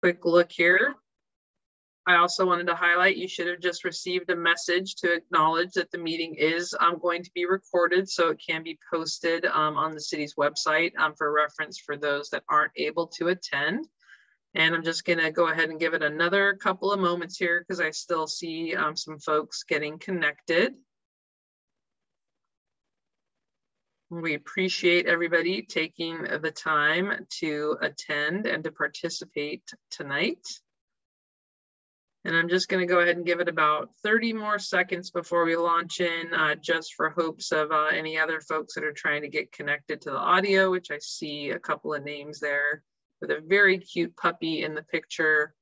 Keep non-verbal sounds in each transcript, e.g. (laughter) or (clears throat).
quick look here. I also wanted to highlight you should have just received a message to acknowledge that the meeting is um, going to be recorded so it can be posted um, on the city's website um, for reference for those that aren't able to attend. And I'm just gonna go ahead and give it another couple of moments here because I still see um, some folks getting connected. We appreciate everybody taking the time to attend and to participate tonight. And I'm just going to go ahead and give it about 30 more seconds before we launch in, uh, just for hopes of uh, any other folks that are trying to get connected to the audio, which I see a couple of names there with a very cute puppy in the picture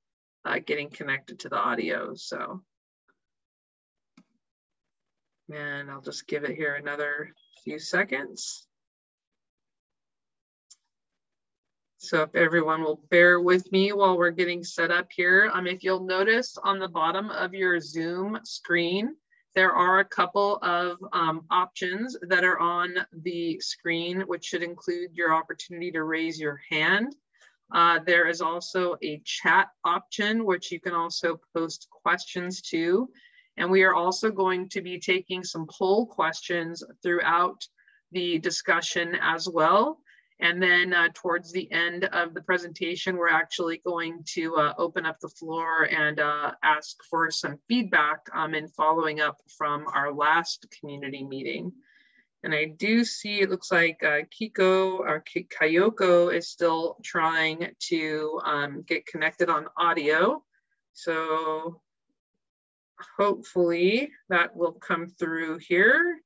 uh, getting connected to the audio. So, and I'll just give it here another few seconds. So if everyone will bear with me while we're getting set up here. Um, if you'll notice on the bottom of your Zoom screen, there are a couple of um, options that are on the screen, which should include your opportunity to raise your hand. Uh, there is also a chat option, which you can also post questions to. And we are also going to be taking some poll questions throughout the discussion as well. And then uh, towards the end of the presentation, we're actually going to uh, open up the floor and uh, ask for some feedback um, in following up from our last community meeting. And I do see, it looks like uh, Kiko or Kayoko is still trying to um, get connected on audio. So hopefully that will come through here.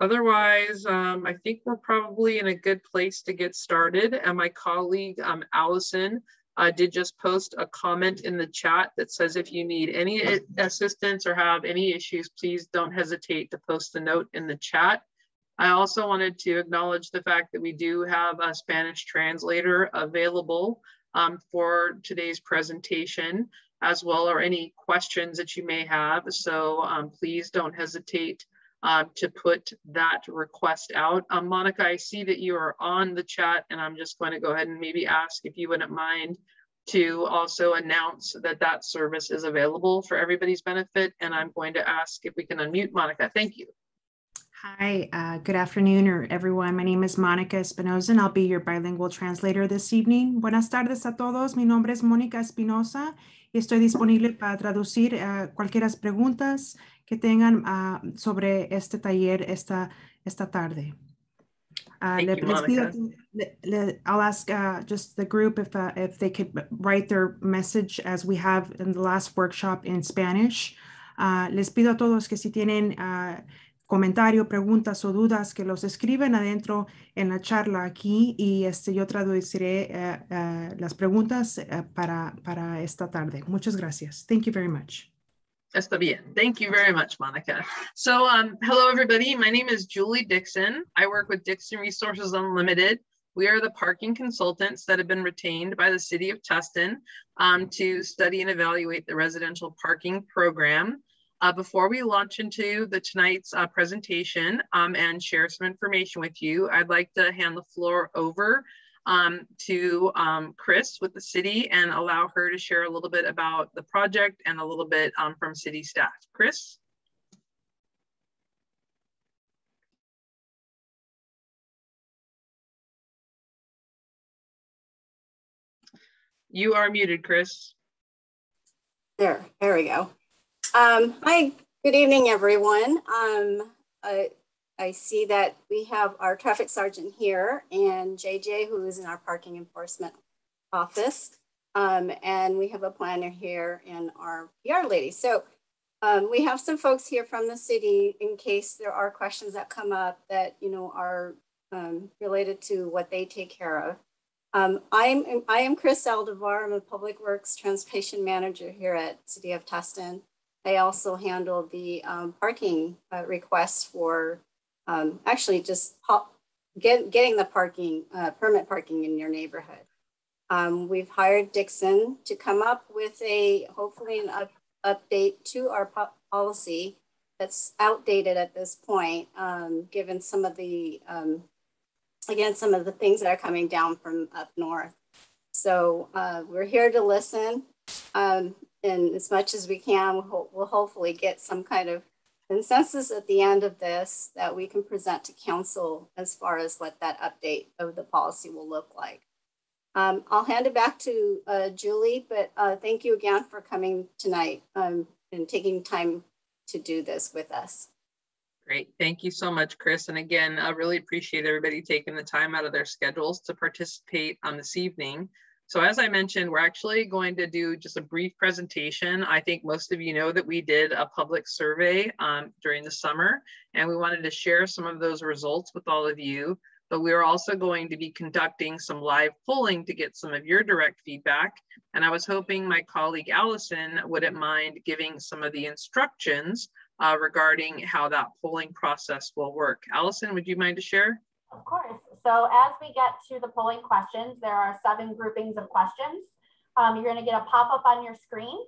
Otherwise, um, I think we're probably in a good place to get started. And my colleague, um, Allison, uh, did just post a comment in the chat that says if you need any assistance or have any issues, please don't hesitate to post the note in the chat. I also wanted to acknowledge the fact that we do have a Spanish translator available um, for today's presentation as well or any questions that you may have. So um, please don't hesitate uh, to put that request out. Um, Monica, I see that you are on the chat and I'm just going to go ahead and maybe ask if you wouldn't mind to also announce that that service is available for everybody's benefit. And I'm going to ask if we can unmute Monica. Thank you. Hi, uh, good afternoon, or everyone. My name is Monica Espinosa, and I'll be your bilingual translator this evening. Buenas tardes a todos. Mi nombre es Mónica Espinosa estoy disponible para traducir uh, cualquier preguntas que tengan uh, sobre este taller esta, esta tarde. Uh, Thank you, Monica. I'll ask uh, just the group if, uh, if they could write their message as we have in the last workshop in Spanish. Uh, les pido a todos que si tienen uh, comentario, preguntas o dudas, que los escriben adentro en la charla aquí y este, yo traduciré uh, las preguntas para, para esta tarde. Muchas gracias. Thank you very much. Está bien. Thank you very much, Monica. So, um, hello, everybody. My name is Julie Dixon. I work with Dixon Resources Unlimited. We are the parking consultants that have been retained by the city of Tustin um, to study and evaluate the residential parking program. Uh, before we launch into the tonight's uh, presentation um, and share some information with you, I'd like to hand the floor over um, to um, Chris with the city and allow her to share a little bit about the project and a little bit um, from city staff. Chris? You are muted, Chris. There, there we go. Um, hi, good evening, everyone. Um, uh, I see that we have our traffic sergeant here and JJ, who is in our parking enforcement office. Um, and we have a planner here and our PR lady. So um, we have some folks here from the city in case there are questions that come up that, you know, are um, related to what they take care of. Um, I'm, I am Chris Saldivar. I'm a Public Works Transportation Manager here at City of Tustin. I also handle the um, parking uh, requests for um, actually just get, getting the parking, uh, permit parking in your neighborhood. Um, we've hired Dixon to come up with a, hopefully an up, update to our po policy that's outdated at this point, um, given some of the, um, again, some of the things that are coming down from up north. So uh, we're here to listen. Um, and as much as we can, we'll, we'll hopefully get some kind of consensus at the end of this that we can present to council as far as what that update of the policy will look like. Um, I'll hand it back to uh, Julie, but uh, thank you again for coming tonight um, and taking time to do this with us. Great. Thank you so much, Chris. And again, I really appreciate everybody taking the time out of their schedules to participate on this evening. So as I mentioned, we're actually going to do just a brief presentation. I think most of you know that we did a public survey um, during the summer, and we wanted to share some of those results with all of you. But we're also going to be conducting some live polling to get some of your direct feedback. And I was hoping my colleague Allison wouldn't mind giving some of the instructions uh, regarding how that polling process will work. Allison, would you mind to share? Of course. So as we get to the polling questions, there are seven groupings of questions. Um, you're going to get a pop-up on your screen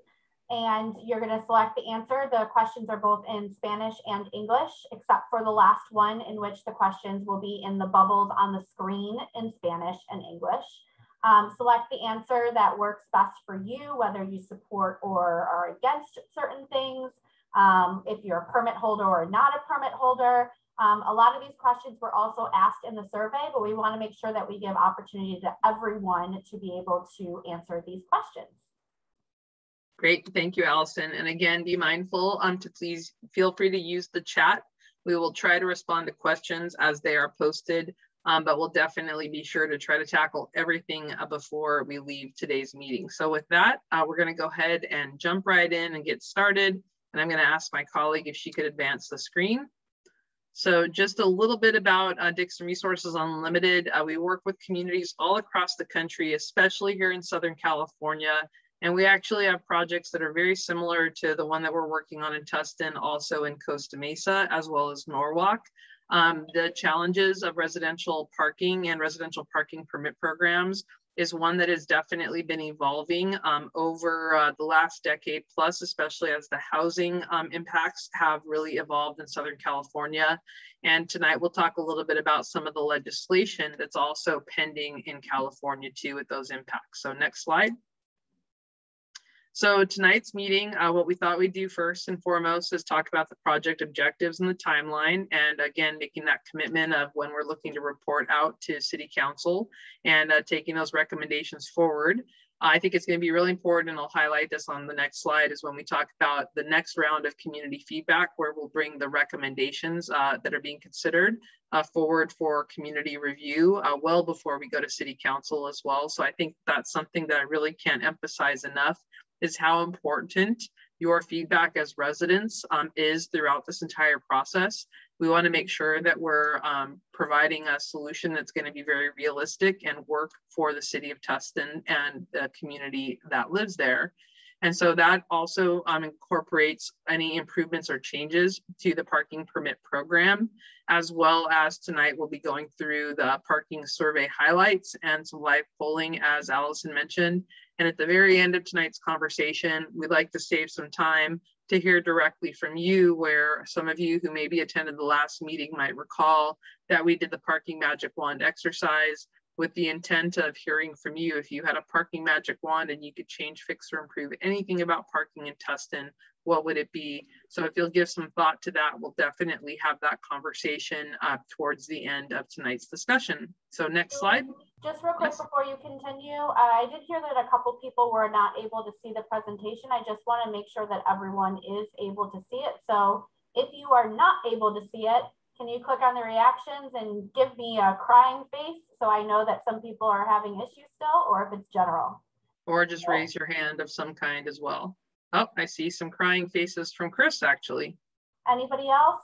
and you're going to select the answer. The questions are both in Spanish and English, except for the last one in which the questions will be in the bubbles on the screen in Spanish and English. Um, select the answer that works best for you, whether you support or are against certain things, um, if you're a permit holder or not a permit holder, um, a lot of these questions were also asked in the survey, but we want to make sure that we give opportunity to everyone to be able to answer these questions. Great, thank you, Allison. And again, be mindful um, to please feel free to use the chat. We will try to respond to questions as they are posted, um, but we'll definitely be sure to try to tackle everything uh, before we leave today's meeting. So with that, uh, we're gonna go ahead and jump right in and get started. And I'm gonna ask my colleague if she could advance the screen. So just a little bit about uh, Dixon Resources Unlimited. Uh, we work with communities all across the country, especially here in Southern California. And we actually have projects that are very similar to the one that we're working on in Tustin, also in Costa Mesa, as well as Norwalk. Um, the challenges of residential parking and residential parking permit programs is one that has definitely been evolving um, over uh, the last decade plus, especially as the housing um, impacts have really evolved in Southern California. And tonight we'll talk a little bit about some of the legislation that's also pending in California too with those impacts. So next slide. So tonight's meeting, uh, what we thought we'd do first and foremost is talk about the project objectives and the timeline. And again, making that commitment of when we're looking to report out to city council and uh, taking those recommendations forward. I think it's going to be really important, and I'll highlight this on the next slide, is when we talk about the next round of community feedback, where we'll bring the recommendations uh, that are being considered uh, forward for community review uh, well before we go to city council as well. So I think that's something that I really can't emphasize enough is how important your feedback as residents um, is throughout this entire process. We want to make sure that we're um, providing a solution that's going to be very realistic and work for the city of Tustin and the community that lives there. And so that also um, incorporates any improvements or changes to the parking permit program, as well as tonight we'll be going through the parking survey highlights and some live polling, as Allison mentioned, and at the very end of tonight's conversation, we'd like to save some time to hear directly from you, where some of you who maybe attended the last meeting might recall that we did the parking magic wand exercise with the intent of hearing from you. If you had a parking magic wand and you could change, fix, or improve anything about parking in Tustin, what would it be? So if you'll give some thought to that, we'll definitely have that conversation uh, towards the end of tonight's discussion. So next slide. Just real quick yes. before you continue, uh, I did hear that a couple people were not able to see the presentation. I just want to make sure that everyone is able to see it. So if you are not able to see it, can you click on the reactions and give me a crying face so I know that some people are having issues still or if it's general? Or just raise your hand of some kind as well. Oh, I see some crying faces from Chris actually. Anybody else?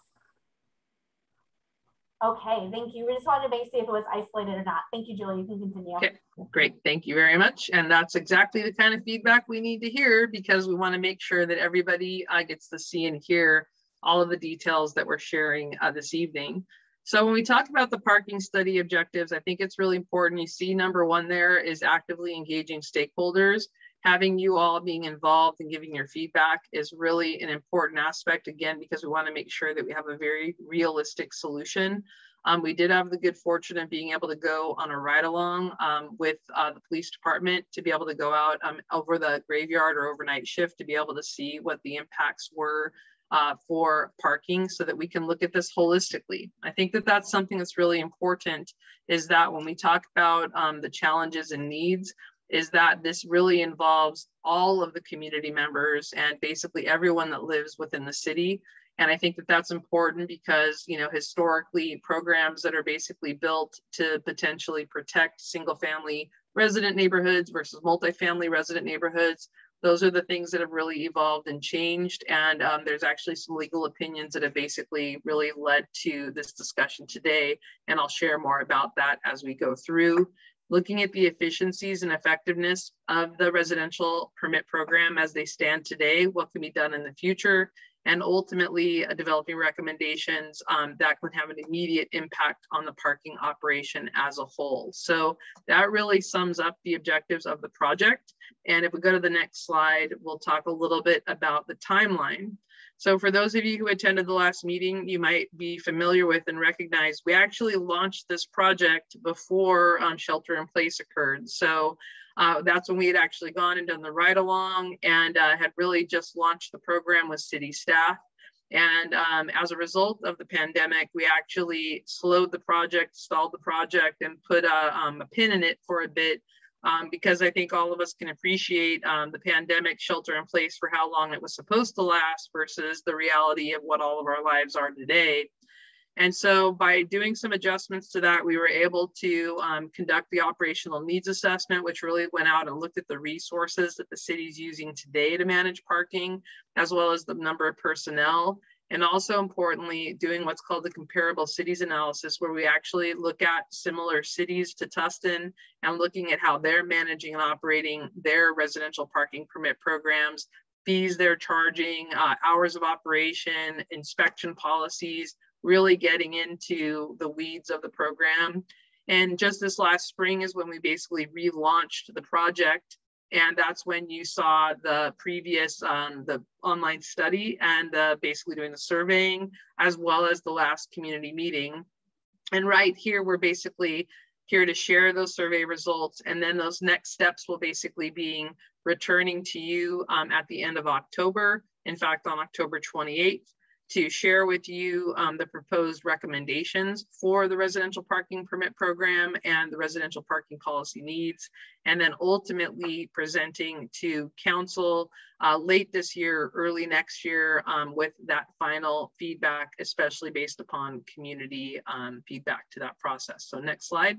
Okay, thank you. We just wanted to see if it was isolated or not. Thank you, Julie. You can continue. Okay, great. Thank you very much. And that's exactly the kind of feedback we need to hear because we want to make sure that everybody uh, gets to see and hear all of the details that we're sharing uh, this evening. So when we talk about the parking study objectives, I think it's really important. You see number one there is actively engaging stakeholders having you all being involved and giving your feedback is really an important aspect again because we want to make sure that we have a very realistic solution Um, we did have the good fortune of being able to go on a ride along um, with uh, the police department to be able to go out um, over the graveyard or overnight shift to be able to see what the impacts were uh, for parking so that we can look at this holistically. I think that that's something that's really important is that when we talk about um, the challenges and needs, is that this really involves all of the community members and basically everyone that lives within the city. And I think that that's important because, you know, historically programs that are basically built to potentially protect single family resident neighborhoods versus multifamily resident neighborhoods those are the things that have really evolved and changed. And um, there's actually some legal opinions that have basically really led to this discussion today. And I'll share more about that as we go through. Looking at the efficiencies and effectiveness of the residential permit program as they stand today, what can be done in the future, and ultimately uh, developing recommendations um, that can have an immediate impact on the parking operation as a whole. So that really sums up the objectives of the project. And if we go to the next slide, we'll talk a little bit about the timeline. So for those of you who attended the last meeting, you might be familiar with and recognize we actually launched this project before um, shelter in place occurred. So uh, that's when we had actually gone and done the ride along and uh, had really just launched the program with city staff. And um, as a result of the pandemic, we actually slowed the project, stalled the project, and put a, um, a pin in it for a bit um, because I think all of us can appreciate um, the pandemic shelter in place for how long it was supposed to last versus the reality of what all of our lives are today. And so by doing some adjustments to that, we were able to um, conduct the operational needs assessment, which really went out and looked at the resources that the city is using today to manage parking, as well as the number of personnel. And also importantly, doing what's called the comparable cities analysis, where we actually look at similar cities to Tustin and looking at how they're managing and operating their residential parking permit programs, fees they're charging, uh, hours of operation, inspection policies, really getting into the weeds of the program. And just this last spring is when we basically relaunched the project. And that's when you saw the previous, um, the online study and uh, basically doing the surveying, as well as the last community meeting. And right here, we're basically here to share those survey results. And then those next steps will basically being returning to you um, at the end of October. In fact, on October 28th, to share with you um, the proposed recommendations for the residential parking permit program and the residential parking policy needs, and then ultimately presenting to council uh, late this year, early next year um, with that final feedback, especially based upon community um, feedback to that process. So next slide.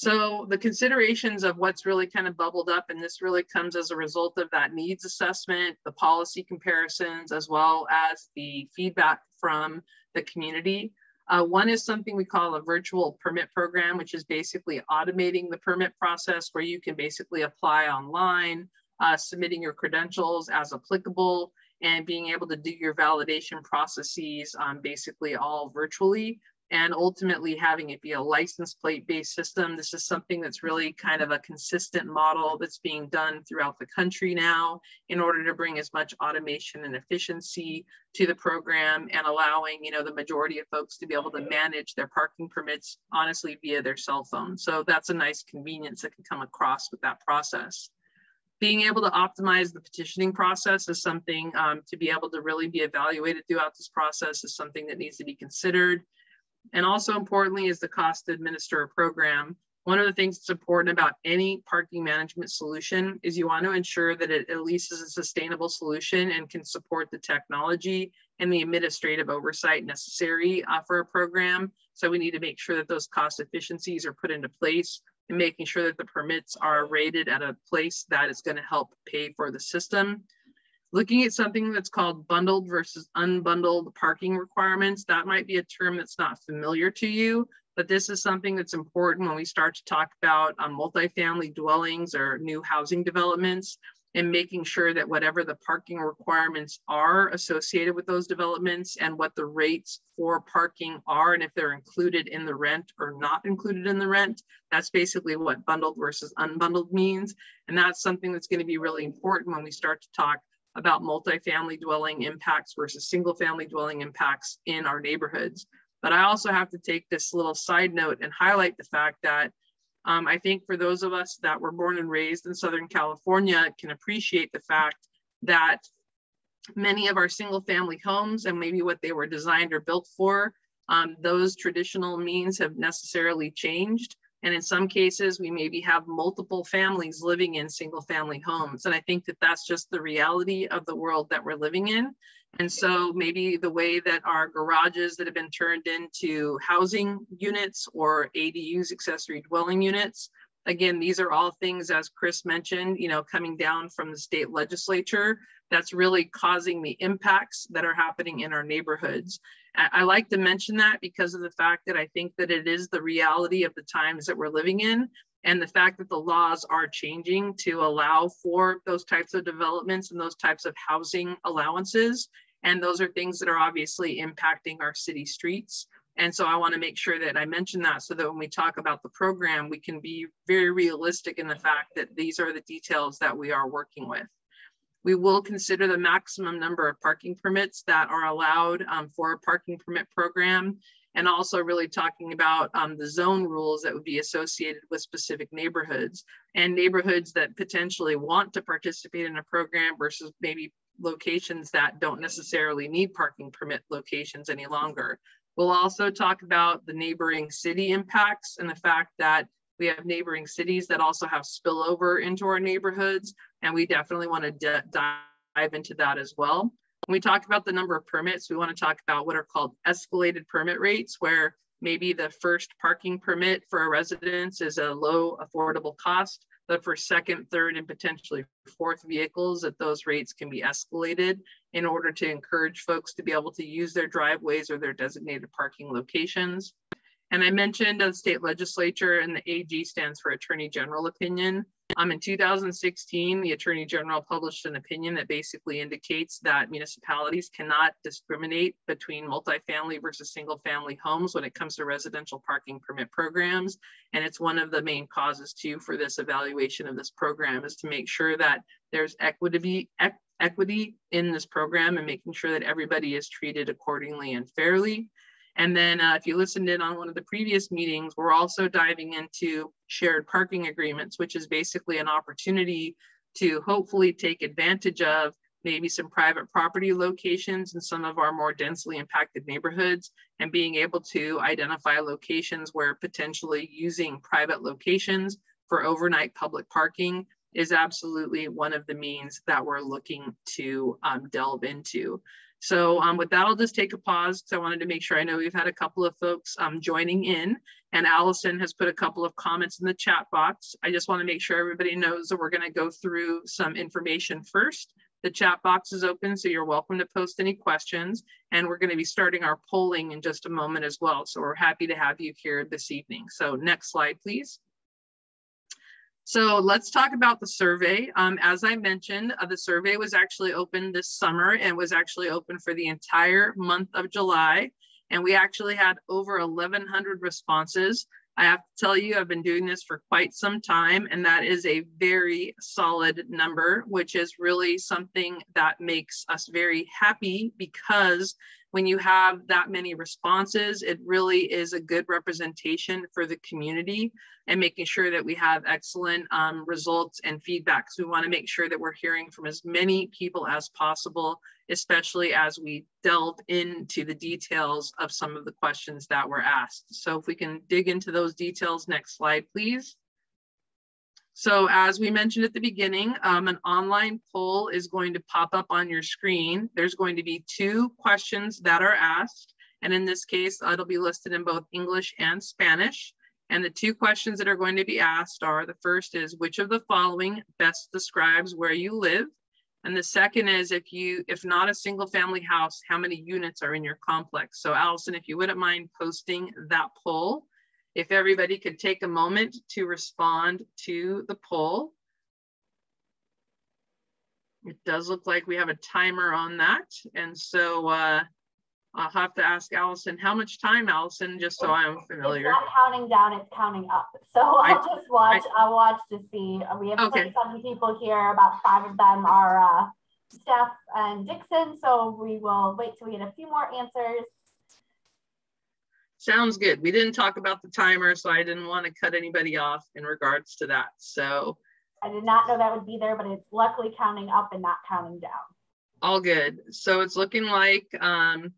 So the considerations of what's really kind of bubbled up, and this really comes as a result of that needs assessment, the policy comparisons, as well as the feedback from the community. Uh, one is something we call a virtual permit program, which is basically automating the permit process where you can basically apply online, uh, submitting your credentials as applicable, and being able to do your validation processes um, basically all virtually and ultimately having it be a license plate based system. This is something that's really kind of a consistent model that's being done throughout the country now in order to bring as much automation and efficiency to the program and allowing, you know, the majority of folks to be able to manage their parking permits honestly via their cell phone. So that's a nice convenience that can come across with that process being able to optimize the petitioning process is something um, to be able to really be evaluated throughout this process is something that needs to be considered. And also importantly is the cost to administer a program. One of the things that's important about any parking management solution is you want to ensure that it at least is a sustainable solution and can support the technology and the administrative oversight necessary uh, for a program. So we need to make sure that those cost efficiencies are put into place and making sure that the permits are rated at a place that is going to help pay for the system looking at something that's called bundled versus unbundled parking requirements. That might be a term that's not familiar to you, but this is something that's important when we start to talk about um, multifamily dwellings or new housing developments and making sure that whatever the parking requirements are associated with those developments and what the rates for parking are and if they're included in the rent or not included in the rent. That's basically what bundled versus unbundled means. And that's something that's going to be really important when we start to talk about multifamily dwelling impacts versus single family dwelling impacts in our neighborhoods. But I also have to take this little side note and highlight the fact that um, I think for those of us that were born and raised in Southern California can appreciate the fact that many of our single family homes and maybe what they were designed or built for, um, those traditional means have necessarily changed. And in some cases, we maybe have multiple families living in single family homes. And I think that that's just the reality of the world that we're living in. And so maybe the way that our garages that have been turned into housing units or ADUs, accessory dwelling units, again, these are all things, as Chris mentioned, you know, coming down from the state legislature, that's really causing the impacts that are happening in our neighborhoods. I like to mention that because of the fact that I think that it is the reality of the times that we're living in and the fact that the laws are changing to allow for those types of developments and those types of housing allowances. And those are things that are obviously impacting our city streets. And so I want to make sure that I mention that so that when we talk about the program, we can be very realistic in the fact that these are the details that we are working with. We will consider the maximum number of parking permits that are allowed um, for a parking permit program and also really talking about um, the zone rules that would be associated with specific neighborhoods and neighborhoods that potentially want to participate in a program versus maybe locations that don't necessarily need parking permit locations any longer. We'll also talk about the neighboring city impacts and the fact that we have neighboring cities that also have spillover into our neighborhoods, and we definitely want to dive into that as well. When we talk about the number of permits, we want to talk about what are called escalated permit rates, where maybe the first parking permit for a residence is a low affordable cost, but for second, third, and potentially fourth vehicles, that those rates can be escalated in order to encourage folks to be able to use their driveways or their designated parking locations. And I mentioned the state legislature and the AG stands for Attorney General opinion. Um, in 2016, the Attorney General published an opinion that basically indicates that municipalities cannot discriminate between multifamily versus single family homes when it comes to residential parking permit programs. And it's one of the main causes too for this evaluation of this program is to make sure that there's equity, equity in this program and making sure that everybody is treated accordingly and fairly. And then uh, if you listened in on one of the previous meetings, we're also diving into shared parking agreements, which is basically an opportunity to hopefully take advantage of maybe some private property locations in some of our more densely impacted neighborhoods and being able to identify locations where potentially using private locations for overnight public parking is absolutely one of the means that we're looking to um, delve into. So um, with that, I'll just take a pause because I wanted to make sure I know we've had a couple of folks um, joining in and Allison has put a couple of comments in the chat box. I just wanna make sure everybody knows that we're gonna go through some information first. The chat box is open, so you're welcome to post any questions. And we're gonna be starting our polling in just a moment as well. So we're happy to have you here this evening. So next slide, please. So let's talk about the survey. Um, as I mentioned, uh, the survey was actually open this summer and was actually open for the entire month of July. And we actually had over 1,100 responses. I have to tell you, I've been doing this for quite some time, and that is a very solid number, which is really something that makes us very happy because when you have that many responses, it really is a good representation for the community and making sure that we have excellent um, results and feedback. So we wanna make sure that we're hearing from as many people as possible, especially as we delve into the details of some of the questions that were asked. So if we can dig into those details, next slide, please. So as we mentioned at the beginning, um, an online poll is going to pop up on your screen. There's going to be two questions that are asked. And in this case, it'll be listed in both English and Spanish. And the two questions that are going to be asked are, the first is, which of the following best describes where you live? And the second is, if you, if not a single family house, how many units are in your complex? So Allison, if you wouldn't mind posting that poll if everybody could take a moment to respond to the poll. It does look like we have a timer on that. And so uh, I'll have to ask Allison, how much time, Allison, just so I'm familiar. It's not counting down, it's counting up. So (laughs) I'll I, just watch, I, will watch to see. Uh, we have okay. 27 people here, about five of them are uh, Steph and Dixon. So we will wait till we get a few more answers Sounds good. We didn't talk about the timer, so I didn't want to cut anybody off in regards to that. So I did not know that would be there, but it's luckily counting up and not counting down. All good. So it's looking like um,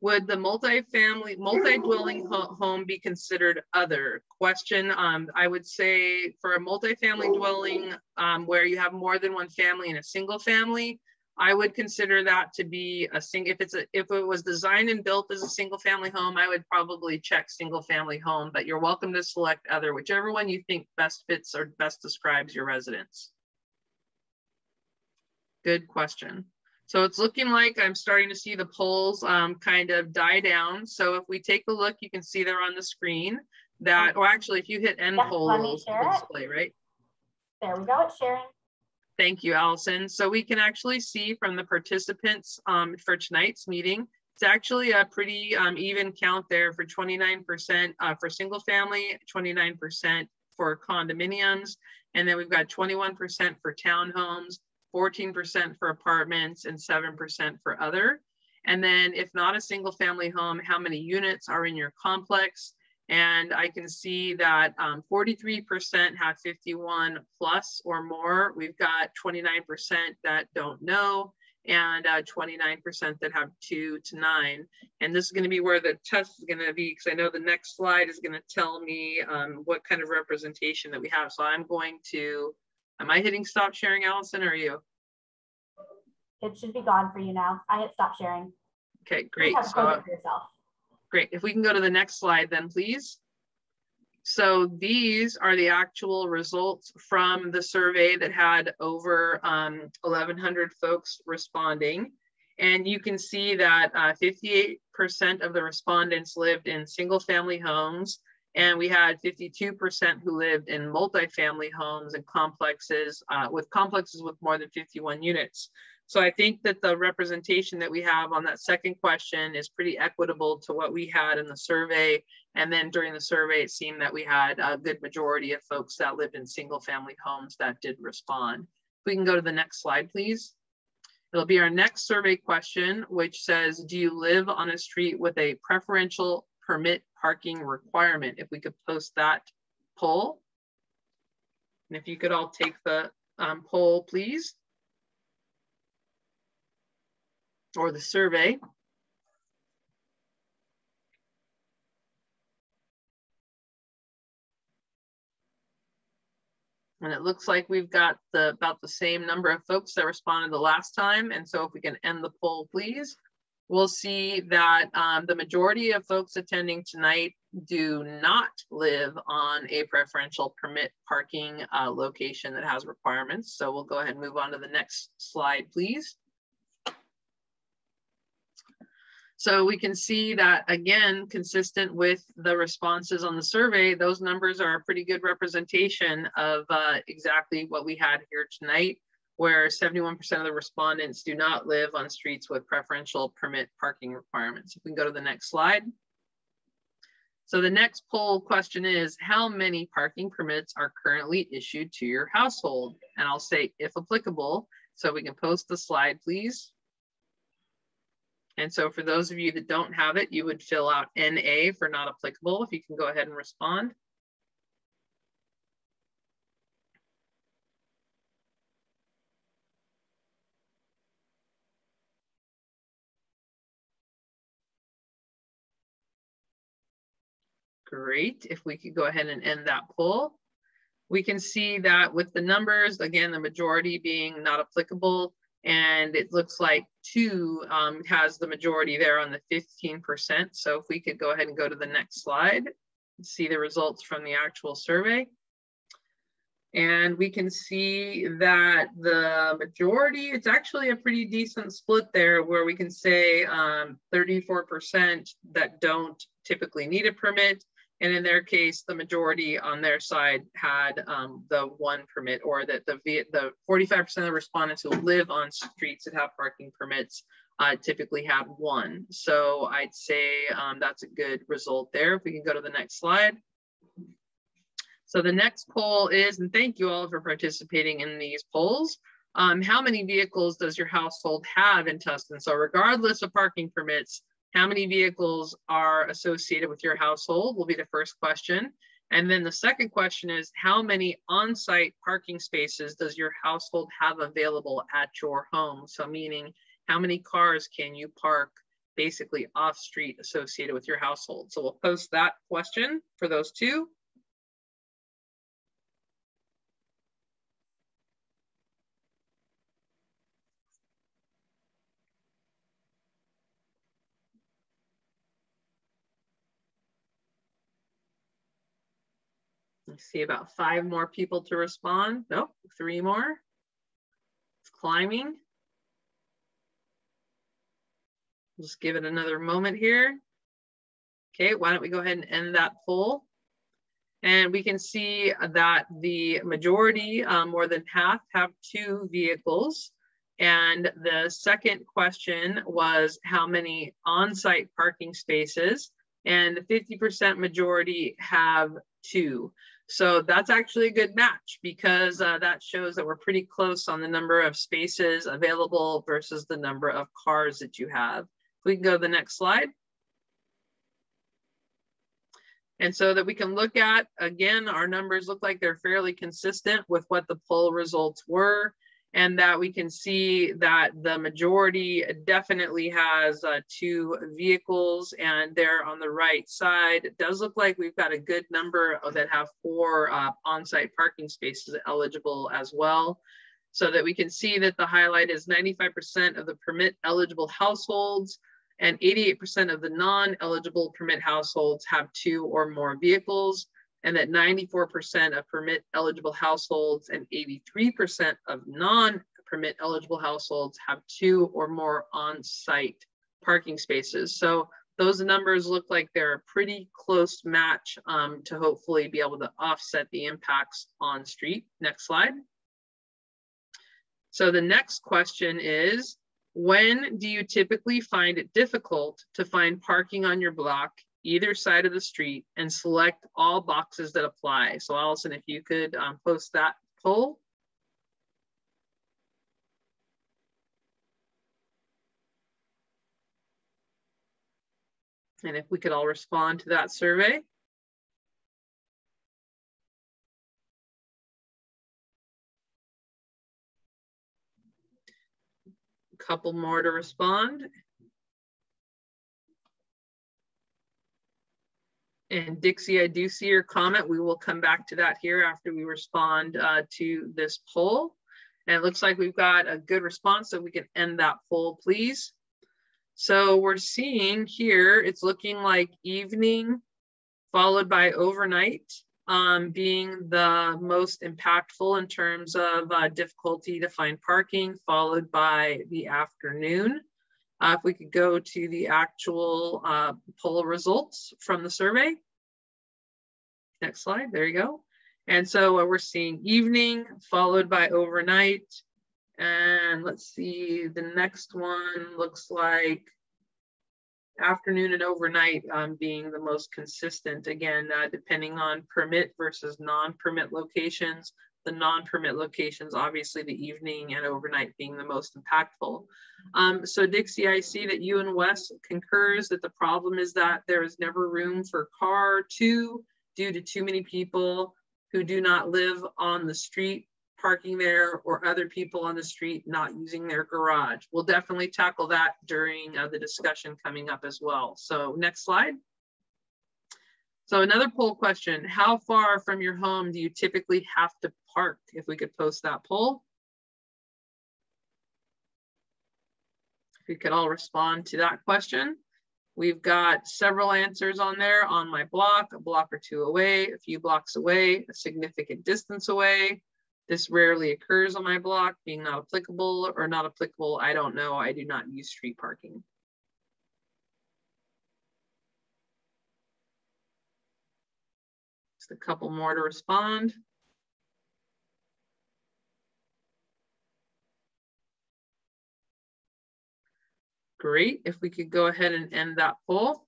would the multi-family, multi-dwelling ho home be considered other? Question, um, I would say for a multi-family dwelling um, where you have more than one family in a single family, I would consider that to be a single, if it's a, if it was designed and built as a single family home, I would probably check single family home, but you're welcome to select other, whichever one you think best fits or best describes your residence. Good question. So it's looking like I'm starting to see the polls um, kind of die down. So if we take a look, you can see they're on the screen that, or actually if you hit end yeah, polls, display, right? There we go, it's sharing. Thank you, Allison. So we can actually see from the participants um, for tonight's meeting, it's actually a pretty um, even count there for 29% uh, for single family, 29% for condominiums, and then we've got 21% for townhomes, 14% for apartments, and 7% for other. And then if not a single family home, how many units are in your complex? And I can see that 43% um, have 51 plus or more. We've got 29% that don't know and 29% uh, that have two to nine. And this is gonna be where the test is gonna be because I know the next slide is gonna tell me um, what kind of representation that we have. So I'm going to, am I hitting stop sharing, Allison, or are you? It should be gone for you now. I hit stop sharing. Okay, great. You have So, yourself. Great. If we can go to the next slide then, please. So these are the actual results from the survey that had over um, 1,100 folks responding. And you can see that 58% uh, of the respondents lived in single family homes. And we had 52% who lived in multifamily homes and complexes uh, with complexes with more than 51 units. So I think that the representation that we have on that second question is pretty equitable to what we had in the survey. And then during the survey, it seemed that we had a good majority of folks that lived in single family homes that did respond. We can go to the next slide, please. It'll be our next survey question, which says, do you live on a street with a preferential permit parking requirement? If we could post that poll. And if you could all take the um, poll, please. Or the survey. And it looks like we've got the about the same number of folks that responded the last time. And so if we can end the poll, please, we'll see that um, the majority of folks attending tonight do not live on a preferential permit parking uh, location that has requirements. So we'll go ahead and move on to the next slide, please. So we can see that again, consistent with the responses on the survey, those numbers are a pretty good representation of uh, exactly what we had here tonight, where 71% of the respondents do not live on streets with preferential permit parking requirements. If we can go to the next slide. So the next poll question is, how many parking permits are currently issued to your household? And I'll say if applicable, so we can post the slide, please. And so for those of you that don't have it, you would fill out NA for not applicable. If you can go ahead and respond. Great. If we could go ahead and end that poll. We can see that with the numbers, again, the majority being not applicable, and it looks like two um, has the majority there on the 15%. So if we could go ahead and go to the next slide, see the results from the actual survey. And we can see that the majority, it's actually a pretty decent split there where we can say 34% um, that don't typically need a permit and in their case, the majority on their side had um, the one permit or that the the 45% of the respondents who live on streets that have parking permits uh, typically had one. So I'd say um, that's a good result there. If we can go to the next slide. So the next poll is, and thank you all for participating in these polls. Um, how many vehicles does your household have in Tustin? So regardless of parking permits, how many vehicles are associated with your household will be the first question. And then the second question is how many on-site parking spaces does your household have available at your home? So meaning how many cars can you park basically off street associated with your household? So we'll post that question for those two. See about five more people to respond. Nope, three more. It's climbing. Just give it another moment here. Okay, why don't we go ahead and end that poll? And we can see that the majority, um, more than half, have two vehicles. And the second question was how many on-site parking spaces? And the 50% majority have two. So that's actually a good match because uh, that shows that we're pretty close on the number of spaces available versus the number of cars that you have. We can go to the next slide. And so that we can look at, again, our numbers look like they're fairly consistent with what the poll results were and that we can see that the majority definitely has uh, two vehicles and there on the right side, it does look like we've got a good number that have four uh, on-site parking spaces eligible as well. So that we can see that the highlight is 95% of the permit eligible households and 88% of the non-eligible permit households have two or more vehicles and that 94% of permit eligible households and 83% of non-permit eligible households have two or more on-site parking spaces. So those numbers look like they're a pretty close match um, to hopefully be able to offset the impacts on street. Next slide. So the next question is, when do you typically find it difficult to find parking on your block either side of the street and select all boxes that apply. So Allison, if you could um, post that poll. And if we could all respond to that survey. A couple more to respond. And Dixie, I do see your comment. We will come back to that here after we respond uh, to this poll. And it looks like we've got a good response, so we can end that poll, please. So we're seeing here, it's looking like evening followed by overnight um, being the most impactful in terms of uh, difficulty to find parking, followed by the afternoon. Uh, if we could go to the actual uh, poll results from the survey. Next slide, there you go. And so uh, we're seeing evening followed by overnight. And let's see, the next one looks like afternoon and overnight um, being the most consistent, again, uh, depending on permit versus non-permit locations the non-permit locations, obviously the evening and overnight being the most impactful. Um, so Dixie, I see that you and Wes concurs that the problem is that there is never room for car two due to too many people who do not live on the street parking there or other people on the street not using their garage. We'll definitely tackle that during uh, the discussion coming up as well. So next slide. So another poll question, how far from your home do you typically have to park? If we could post that poll. If we could all respond to that question. We've got several answers on there on my block, a block or two away, a few blocks away, a significant distance away. This rarely occurs on my block, being not applicable or not applicable. I don't know. I do not use street parking. Just a couple more to respond. Great, if we could go ahead and end that poll.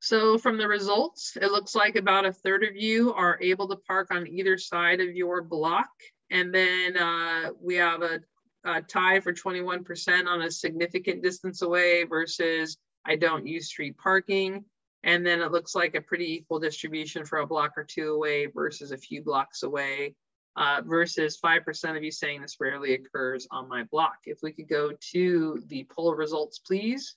So from the results, it looks like about a third of you are able to park on either side of your block. And then uh, we have a, uh, tie for 21% on a significant distance away versus I don't use street parking. And then it looks like a pretty equal distribution for a block or two away versus a few blocks away uh, versus 5% of you saying this rarely occurs on my block. If we could go to the poll results, please.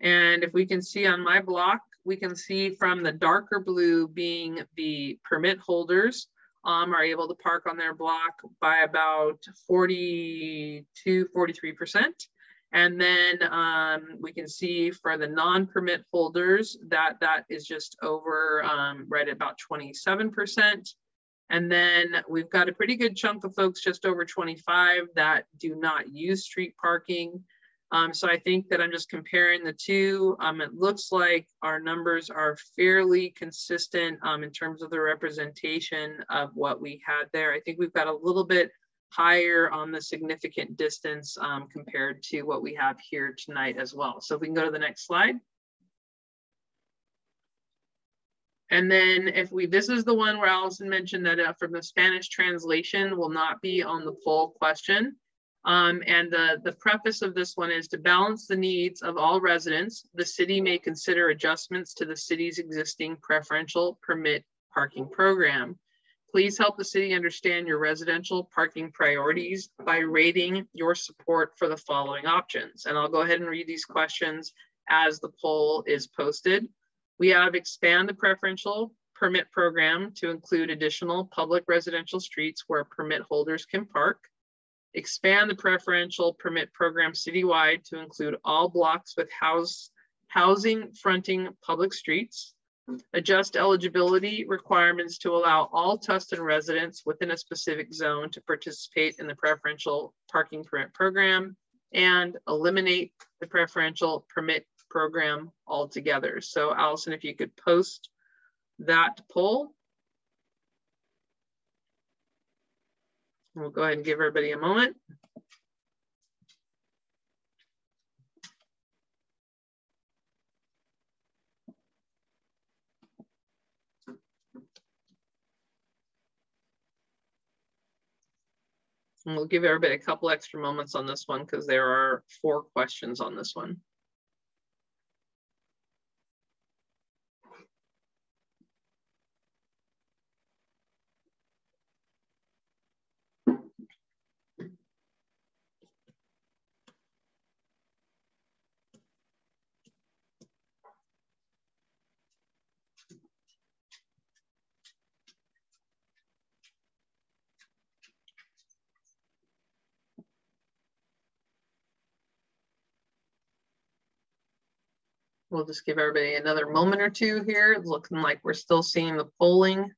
And if we can see on my block, we can see from the darker blue being the permit holders um, are able to park on their block by about 42, 43%. And then um, we can see for the non-permit holders that that is just over um, right at about 27%. And then we've got a pretty good chunk of folks just over 25 that do not use street parking. Um, so I think that I'm just comparing the two. Um, it looks like our numbers are fairly consistent um, in terms of the representation of what we had there. I think we've got a little bit higher on the significant distance um, compared to what we have here tonight as well. So if we can go to the next slide. And then if we, this is the one where Allison mentioned that uh, from the Spanish translation will not be on the full question. Um, and the, the preface of this one is to balance the needs of all residents, the city may consider adjustments to the city's existing preferential permit parking program. Please help the city understand your residential parking priorities by rating your support for the following options. And I'll go ahead and read these questions as the poll is posted. We have expand the preferential permit program to include additional public residential streets where permit holders can park. Expand the preferential permit program citywide to include all blocks with house, housing fronting public streets. Adjust eligibility requirements to allow all Tustin residents within a specific zone to participate in the preferential parking permit program and eliminate the preferential permit program altogether. So Allison, if you could post that poll. We'll go ahead and give everybody a moment. And we'll give everybody a couple extra moments on this one because there are four questions on this one. We'll just give everybody another moment or two here. It's looking like we're still seeing the polling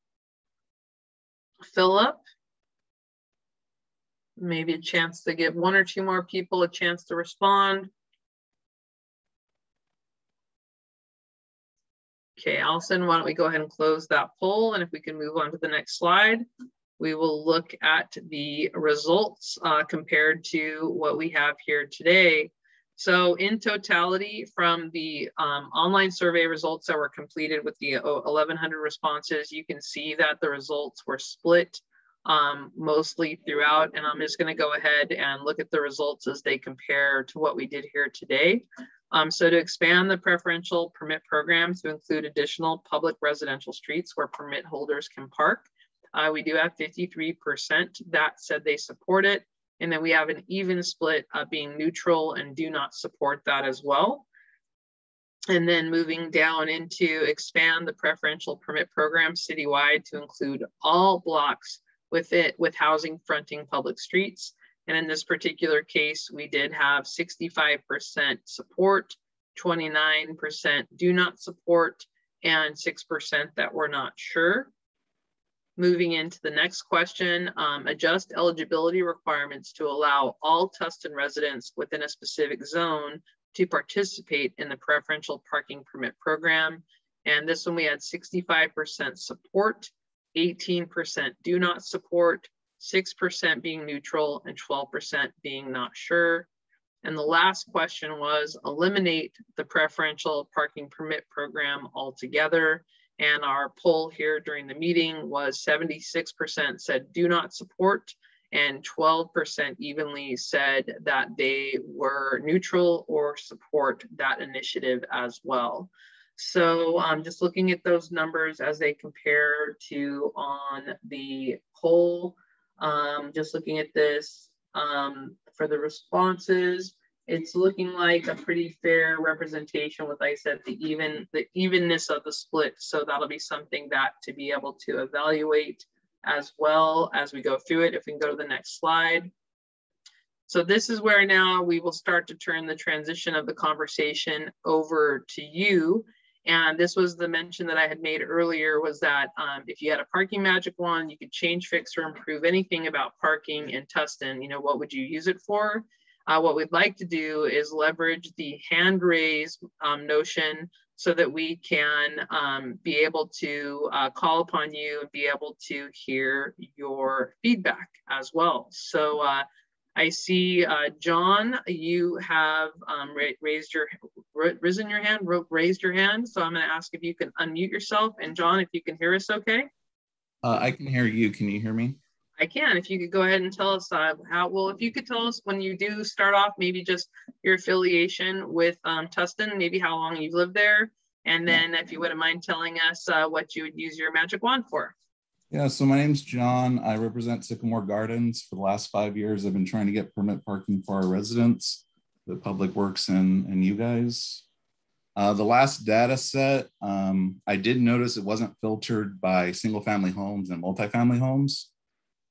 fill up. Maybe a chance to give one or two more people a chance to respond. Okay, Allison, why don't we go ahead and close that poll? And if we can move on to the next slide, we will look at the results uh, compared to what we have here today. So in totality, from the um, online survey results that were completed with the 1100 responses, you can see that the results were split um, mostly throughout. And I'm just gonna go ahead and look at the results as they compare to what we did here today. Um, so to expand the preferential permit program to include additional public residential streets where permit holders can park, uh, we do have 53% that said they support it. And then we have an even split of being neutral and do not support that as well. And then moving down into expand the preferential permit program citywide to include all blocks with it with housing fronting public streets. And in this particular case, we did have 65% support, 29% do not support, and 6% that were not sure. Moving into the next question, um, adjust eligibility requirements to allow all Tustin residents within a specific zone to participate in the preferential parking permit program. And this one we had 65% support, 18% do not support, 6% being neutral, and 12% being not sure. And the last question was eliminate the preferential parking permit program altogether. And our poll here during the meeting was 76% said do not support and 12% evenly said that they were neutral or support that initiative as well. So um, just looking at those numbers as they compare to on the poll, um, just looking at this um, for the responses, it's looking like a pretty fair representation with, like I said, the even the evenness of the split. So that'll be something that to be able to evaluate as well as we go through it. If we can go to the next slide. So this is where now we will start to turn the transition of the conversation over to you. And this was the mention that I had made earlier was that um, if you had a parking magic wand, you could change, fix, or improve anything about parking in Tustin. You know, what would you use it for? Uh, what we'd like to do is leverage the hand raise um, notion so that we can um, be able to uh, call upon you and be able to hear your feedback as well. So uh, I see uh, John, you have um, ra raised your, risen your hand, raised your hand. So I'm gonna ask if you can unmute yourself. And John, if you can hear us okay? Uh, I can hear you. Can you hear me? I can. If you could go ahead and tell us uh, how, well, if you could tell us when you do start off, maybe just your affiliation with um, Tustin, maybe how long you've lived there, and then if you wouldn't mind telling us uh, what you would use your magic wand for. Yeah, so my name's John. I represent Sycamore Gardens. For the last five years, I've been trying to get permit parking for our residents, the Public Works and, and you guys. Uh, the last data set, um, I did notice it wasn't filtered by single family homes and multifamily homes.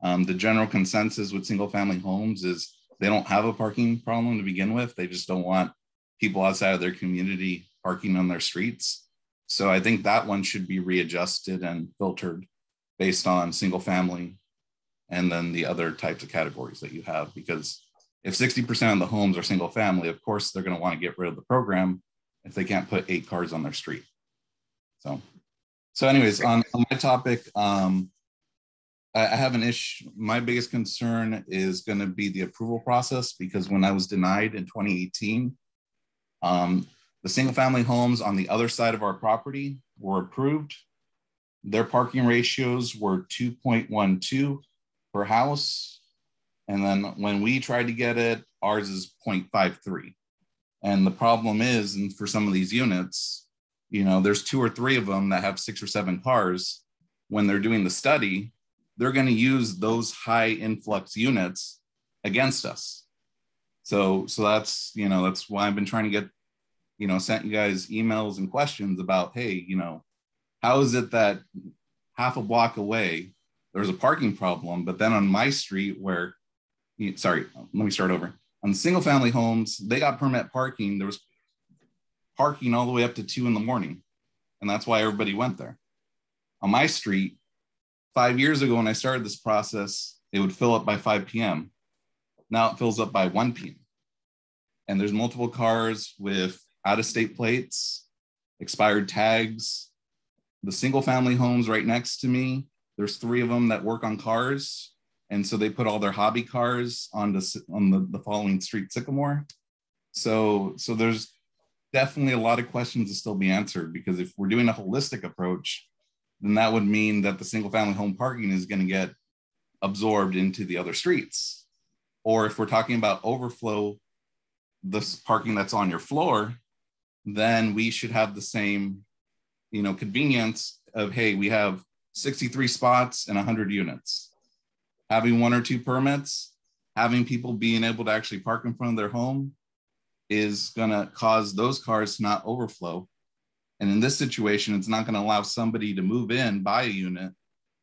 Um, the general consensus with single family homes is they don't have a parking problem to begin with. They just don't want people outside of their community parking on their streets. So I think that one should be readjusted and filtered based on single family and then the other types of categories that you have. Because if 60% of the homes are single family, of course, they're going to want to get rid of the program if they can't put eight cars on their street. So, so anyways, on, on my topic, um, I have an issue. My biggest concern is going to be the approval process because when I was denied in 2018, um, the single family homes on the other side of our property were approved. Their parking ratios were 2.12 per house. And then when we tried to get it, ours is 0.53. And the problem is, and for some of these units, you know, there's two or three of them that have six or seven cars. When they're doing the study, they're going to use those high influx units against us. So, so that's, you know, that's why I've been trying to get, you know, sent you guys emails and questions about, hey, you know, how is it that half a block away there's a parking problem, but then on my street where, sorry, let me start over. On single family homes, they got permit parking. There was parking all the way up to two in the morning. And that's why everybody went there. On my street, five years ago when I started this process, it would fill up by 5 p.m. Now it fills up by 1 p.m. And there's multiple cars with out of state plates, expired tags. The single family homes right next to me, there's three of them that work on cars. And so they put all their hobby cars on the, on the, the following street, Sycamore. So, so there's definitely a lot of questions to still be answered because if we're doing a holistic approach, then that would mean that the single family home parking is going to get absorbed into the other streets. Or if we're talking about overflow, this parking that's on your floor, then we should have the same, you know, convenience of, hey, we have 63 spots and 100 units. Having one or two permits, having people being able to actually park in front of their home is going to cause those cars to not overflow and in this situation, it's not going to allow somebody to move in, buy a unit,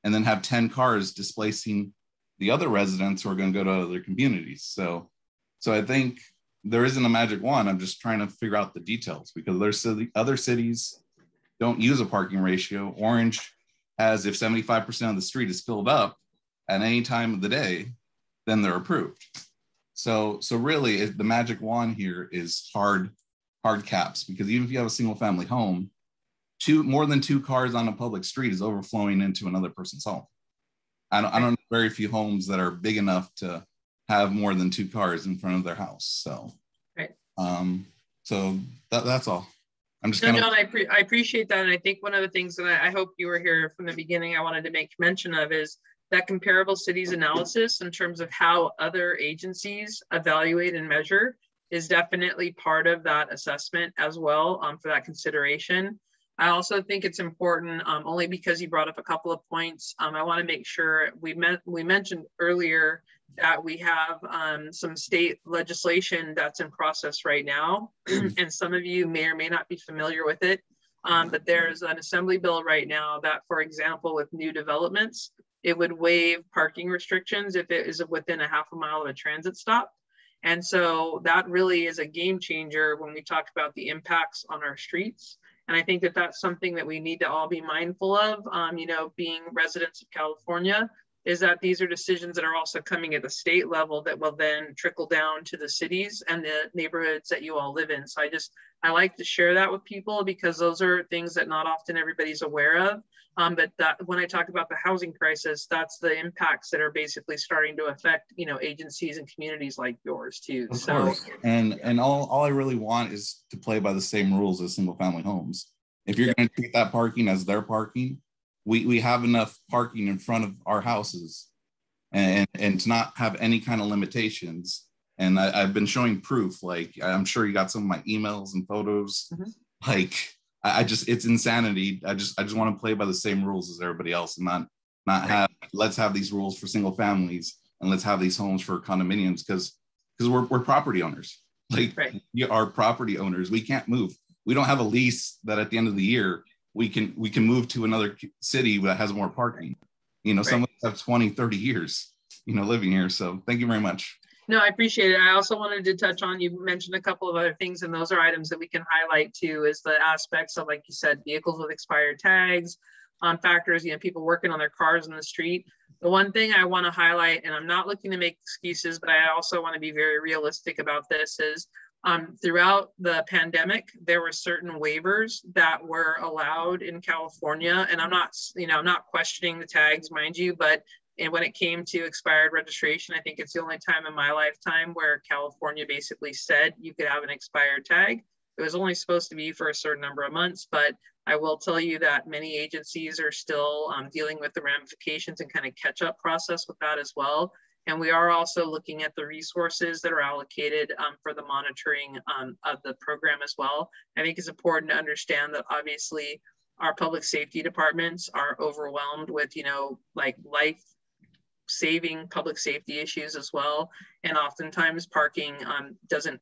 and then have 10 cars displacing the other residents who are going to go to other communities. So, so I think there isn't a magic wand. I'm just trying to figure out the details because there's other cities don't use a parking ratio. Orange has if 75% of the street is filled up at any time of the day, then they're approved. So, so really, the magic wand here is hard hard caps because even if you have a single family home, two more than two cars on a public street is overflowing into another person's home. I don't, I don't know very few homes that are big enough to have more than two cars in front of their house. So, right. um, so that, that's all. I'm just no, kind of- John, I, pre- I appreciate that. And I think one of the things that I, I hope you were here from the beginning, I wanted to make mention of is that comparable cities analysis in terms of how other agencies evaluate and measure is definitely part of that assessment as well um, for that consideration. I also think it's important, um, only because you brought up a couple of points. Um, I want to make sure we met, we mentioned earlier that we have um, some state legislation that's in process right now, (clears throat) and some of you may or may not be familiar with it. Um, but there's an assembly bill right now that, for example, with new developments, it would waive parking restrictions if it is within a half a mile of a transit stop. And so that really is a game changer when we talk about the impacts on our streets. And I think that that's something that we need to all be mindful of, um, you know, being residents of California, is that these are decisions that are also coming at the state level that will then trickle down to the cities and the neighborhoods that you all live in. So I just, I like to share that with people because those are things that not often everybody's aware of. Um, but that when I talk about the housing crisis, that's the impacts that are basically starting to affect, you know, agencies and communities like yours too. Of so, course. and and all, all I really want is to play by the same rules as single family homes. If you're going to treat that parking as their parking, we we have enough parking in front of our houses, and and to not have any kind of limitations. And I, have been showing proof. Like I'm sure you got some of my emails and photos. Mm-hmm. Like I, just it's insanity. I just I just want to play by the same rules as everybody else and not not right. have let's have these rules for single families and let's have these homes for condominiums because because we're, we're property owners like right. we are property owners we can't move we don't have a lease that at the end of the year we can we can move to another city that has more parking you know right. some of us have 20 30 years you know living here so thank you very much no, I appreciate it. I also wanted to touch on, you mentioned a couple of other things, and those are items that we can highlight too, is the aspects of, like you said, vehicles with expired tags, on factors, you know, people working on their cars in the street. The one thing I want to highlight, and I'm not looking to make excuses, but I also want to be very realistic about this, is um, throughout the pandemic, there were certain waivers that were allowed in California. And I'm not, you know, I'm not questioning the tags, mind you, but and when it came to expired registration, I think it's the only time in my lifetime where California basically said you could have an expired tag. It was only supposed to be for a certain number of months, but I will tell you that many agencies are still um, dealing with the ramifications and kind of catch up process with that as well. And we are also looking at the resources that are allocated um, for the monitoring um, of the program as well. I think it's important to understand that obviously our public safety departments are overwhelmed with, you know, like life saving public safety issues as well. And oftentimes parking um, doesn't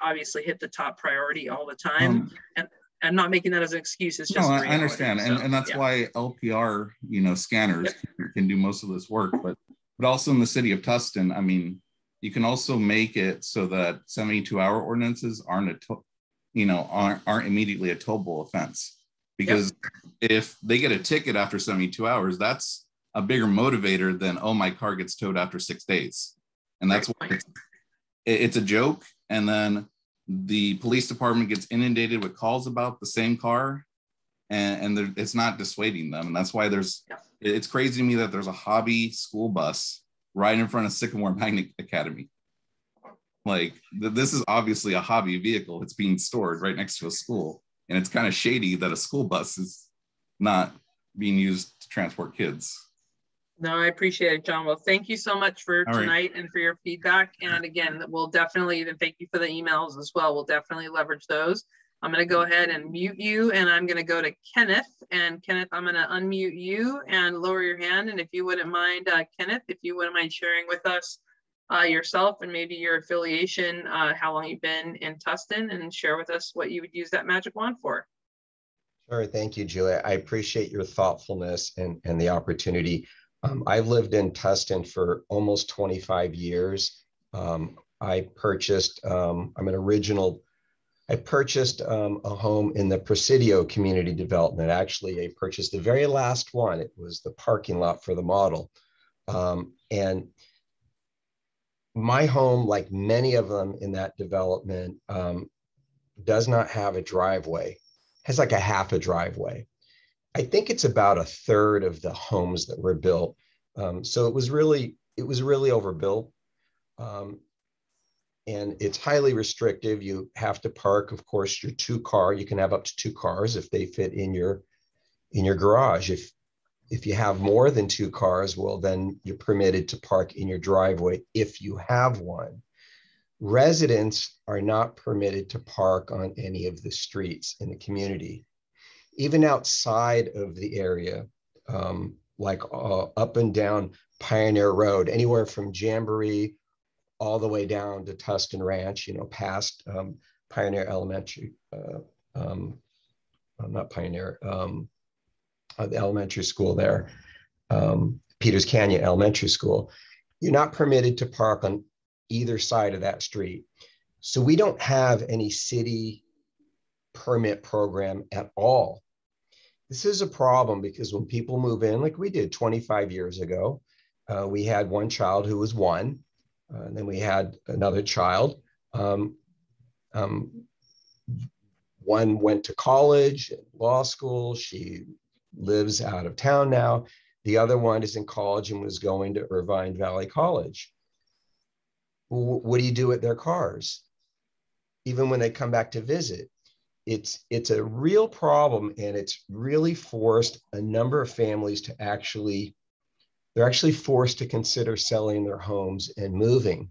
obviously hit the top priority all the time. Um, and I'm not making that as an excuse. It's just no, I understand, so, and, and that's yeah. why LPR, you know, scanners yeah. can do most of this work. But but also in the city of Tustin, I mean, you can also make it so that 72 hour ordinances aren't a, to, you know, aren't, aren't immediately a towable offense. Because yep. if they get a ticket after 72 hours, that's a bigger motivator than oh my car gets towed after six days. And that's why it's, it's a joke. And then the police department gets inundated with calls about the same car and, and it's not dissuading them. And that's why there's it's crazy to me that there's a hobby school bus right in front of sycamore magnet academy like th- this is obviously a hobby vehicle it's being stored right next to a school and it's kind of shady that a school bus is not being used to transport kids no, I appreciate it, John. Well, thank you so much for All tonight right. and for your feedback. And again, we'll definitely, and thank you for the emails as well. We'll definitely leverage those. I'm going to go ahead and mute you and I'm going to go to Kenneth. And Kenneth, I'm going to unmute you and lower your hand. And if you wouldn't mind, uh, Kenneth, if you wouldn't mind sharing with us uh, yourself and maybe your affiliation, uh, how long you've been in Tustin, and share with us what you would use that magic wand for. Sure. Thank you, Julia. I appreciate your thoughtfulness and, and the opportunity. Um, I've lived in Tustin for almost 25 years. Um, I purchased, um, I'm an original, I purchased um, a home in the Presidio community development. Actually, I purchased the very last one. It was the parking lot for the model. Um, and my home, like many of them in that development, um, does not have a driveway, has like a half a driveway. I think it's about a third of the homes that were built. Um, so it was really it was really overbuilt, um, and it's highly restrictive. You have to park, of course, your two car. You can have up to two cars if they fit in your in your garage. If if you have more than two cars, well, then you're permitted to park in your driveway if you have one. Residents are not permitted to park on any of the streets in the community. Even outside of the area, um, like uh, up and down Pioneer Road, anywhere from Jamboree all the way down to Tustin Ranch, you know, past um, Pioneer Elementary, uh, um, not Pioneer, um, uh, the elementary school there, um, Peters Canyon Elementary School. You're not permitted to park on either side of that street. So we don't have any city permit program at all. This is a problem because when people move in, like we did 25 years ago, uh, we had one child who was one, uh, and then we had another child. Um, um, one went to college, law school. She lives out of town now. The other one is in college and was going to Irvine Valley College. What do you do with their cars? Even when they come back to visit, it's it's a real problem, and it's really forced a number of families to actually they're actually forced to consider selling their homes and moving.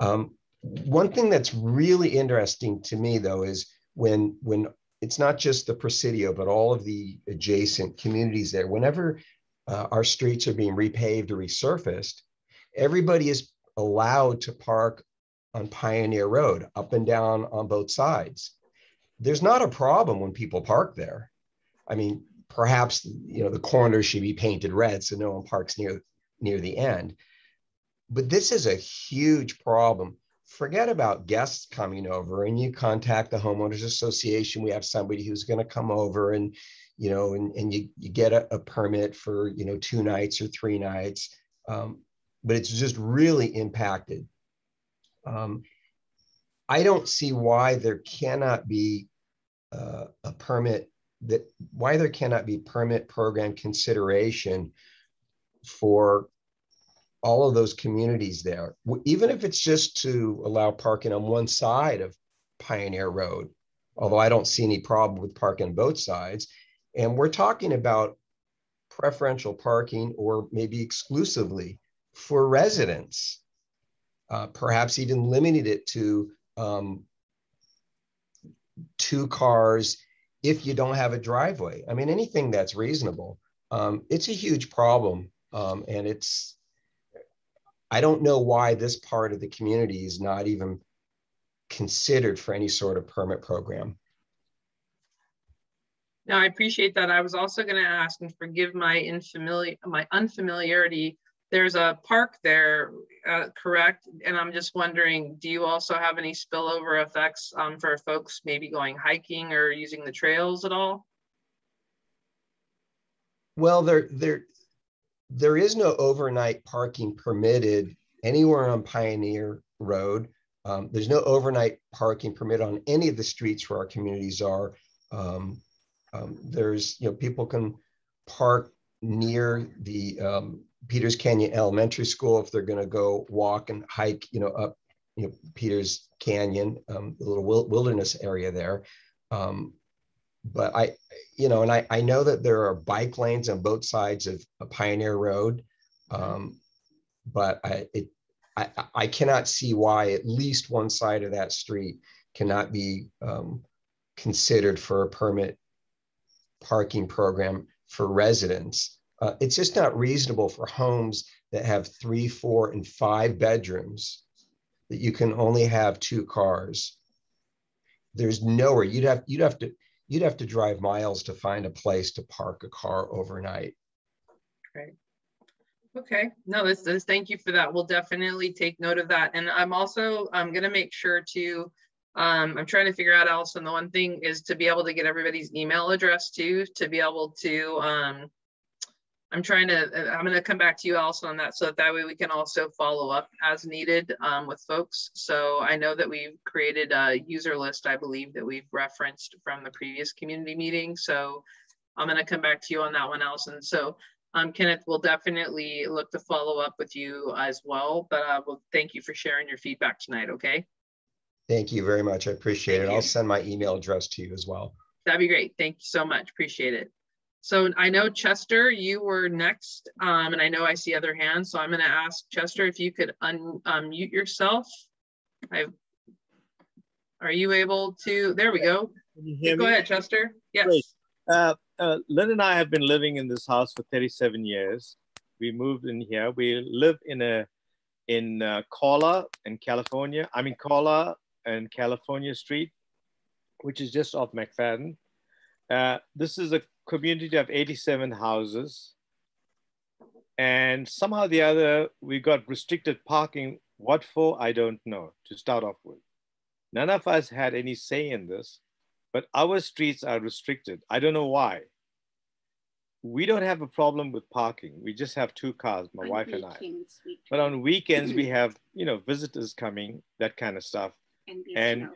Um, one thing that's really interesting to me, though, is when when it's not just the Presidio, but all of the adjacent communities there. Whenever uh, our streets are being repaved or resurfaced, everybody is allowed to park on Pioneer Road, up and down on both sides. There's not a problem when people park there. I mean, perhaps you know the corners should be painted red so no one parks near near the end. But this is a huge problem. Forget about guests coming over and you contact the homeowners association. We have somebody who's going to come over and you know and, and you, you get a, a permit for you know two nights or three nights. Um, but it's just really impacted. Um, i don't see why there cannot be uh, a permit that why there cannot be permit program consideration for all of those communities there, even if it's just to allow parking on one side of Pioneer Road, although I don't see any problem with parking both sides. And we're talking about preferential parking or maybe exclusively for residents, uh, perhaps even limited it to um, two cars if you don't have a driveway. I mean, anything that's reasonable. Um, it's a huge problem. Um, and it's I don't know why this part of the community is not even considered for any sort of permit program. No, I appreciate that. I was also going to ask and forgive my unfamiliar my unfamiliarity. There's a park there, uh, correct? And I'm just wondering, do you also have any spillover effects um, for folks maybe going hiking or using the trails at all? Well, there there there is no overnight parking permitted anywhere on Pioneer Road. Um, there's no overnight parking permit on any of the streets where our communities are. Um, um, there's, you know, people can park near the um, Peters Canyon Elementary School if they're going to go walk and hike, you know, up, you know, Peters Canyon, um, the little wilderness area there. Um, but I, you know, and I, I know that there are bike lanes on both sides of a Pioneer Road, um, but I, it, I, I cannot see why at least one side of that street cannot be um, considered for a permit parking program for residents. Uh, it's just not reasonable for homes that have three, four, and five bedrooms that you can only have two cars. There's nowhere you'd have you'd have to you'd have to drive miles to find a place to park a car overnight. Great. Okay, no, this is, thank you for that. We'll definitely take note of that. And I'm also, I'm gonna make sure to, um, I'm trying to figure out, Allison, the one thing is to be able to get everybody's email address too, to be able to um, I'm trying to, uh, I'm going to come back to you also on that so that, that way we can also follow up as needed um, with folks. So I know that we've created a user list, I believe that we've referenced from the previous community meeting. So I'm going to come back to you on that one, Allison. So um, Kenneth will definitely look to follow up with you as well, but uh, well, thank you for sharing your feedback tonight, okay? Thank you very much. I appreciate thank it. You. I'll send my email address to you as well. That'd be great. Thank you so much. Appreciate it. So I know Chester, you were next, um, and I know I see other hands. So I'm going to ask Chester if you could un unmute yourself. I are you able to? There we go. go me? ahead, Chester. Yes. Uh, uh, Lynn and I have been living in this house for 37 years. We moved in here. We live in a in uh, Cola in California. I mean Cola and California Street, which is just off McFadden. Uh, this is a community of 87 houses. And somehow the other, we got restricted parking. What for? I don't know, to start off with. None of us had any say in this, but our streets are restricted. I don't know why. We don't have a problem with parking. We just have two cars, my on wife and I. But on weekends, we have, you know, visitors coming, that kind of stuff. And, and, no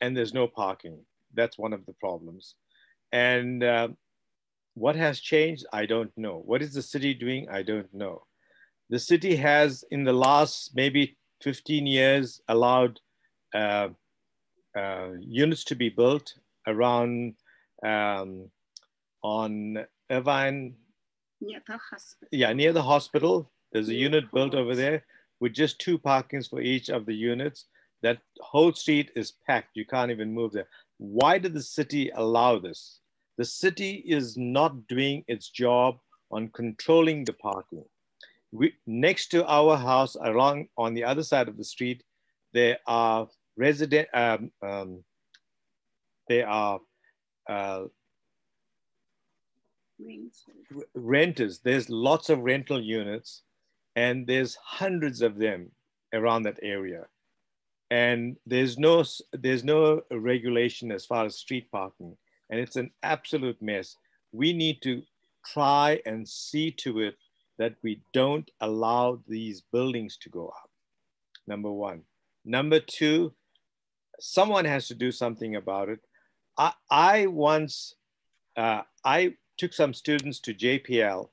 and there's no parking. That's one of the problems. And uh, what has changed? I don't know. What is the city doing? I don't know. The city has, in the last maybe 15 years, allowed uh, uh, units to be built around um, on Irvine. Near the hospital. Yeah, near the hospital. There's a unit built over there with just two parkings for each of the units. That whole street is packed. You can't even move there. Why did the city allow this? The city is not doing its job on controlling the parking. We, next to our house, along on the other side of the street, there are resident, um, um, they are uh, renters. There's lots of rental units and there's hundreds of them around that area. And there's no, there's no regulation as far as street parking and it's an absolute mess. We need to try and see to it that we don't allow these buildings to go up, number one. Number two, someone has to do something about it. I, I once, uh, I took some students to JPL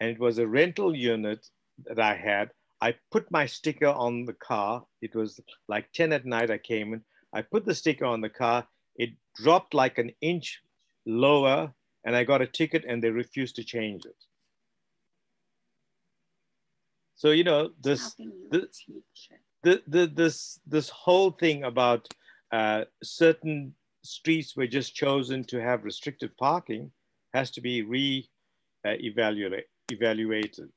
and it was a rental unit that I had. I put my sticker on the car. It was like 10 at night I came in. I put the sticker on the car. It dropped like an inch lower and I got a ticket and they refused to change it. So, you know, this, the, the, the, this, this whole thing about uh, certain streets were just chosen to have restricted parking has to be re-evaluated. Uh, evaluated.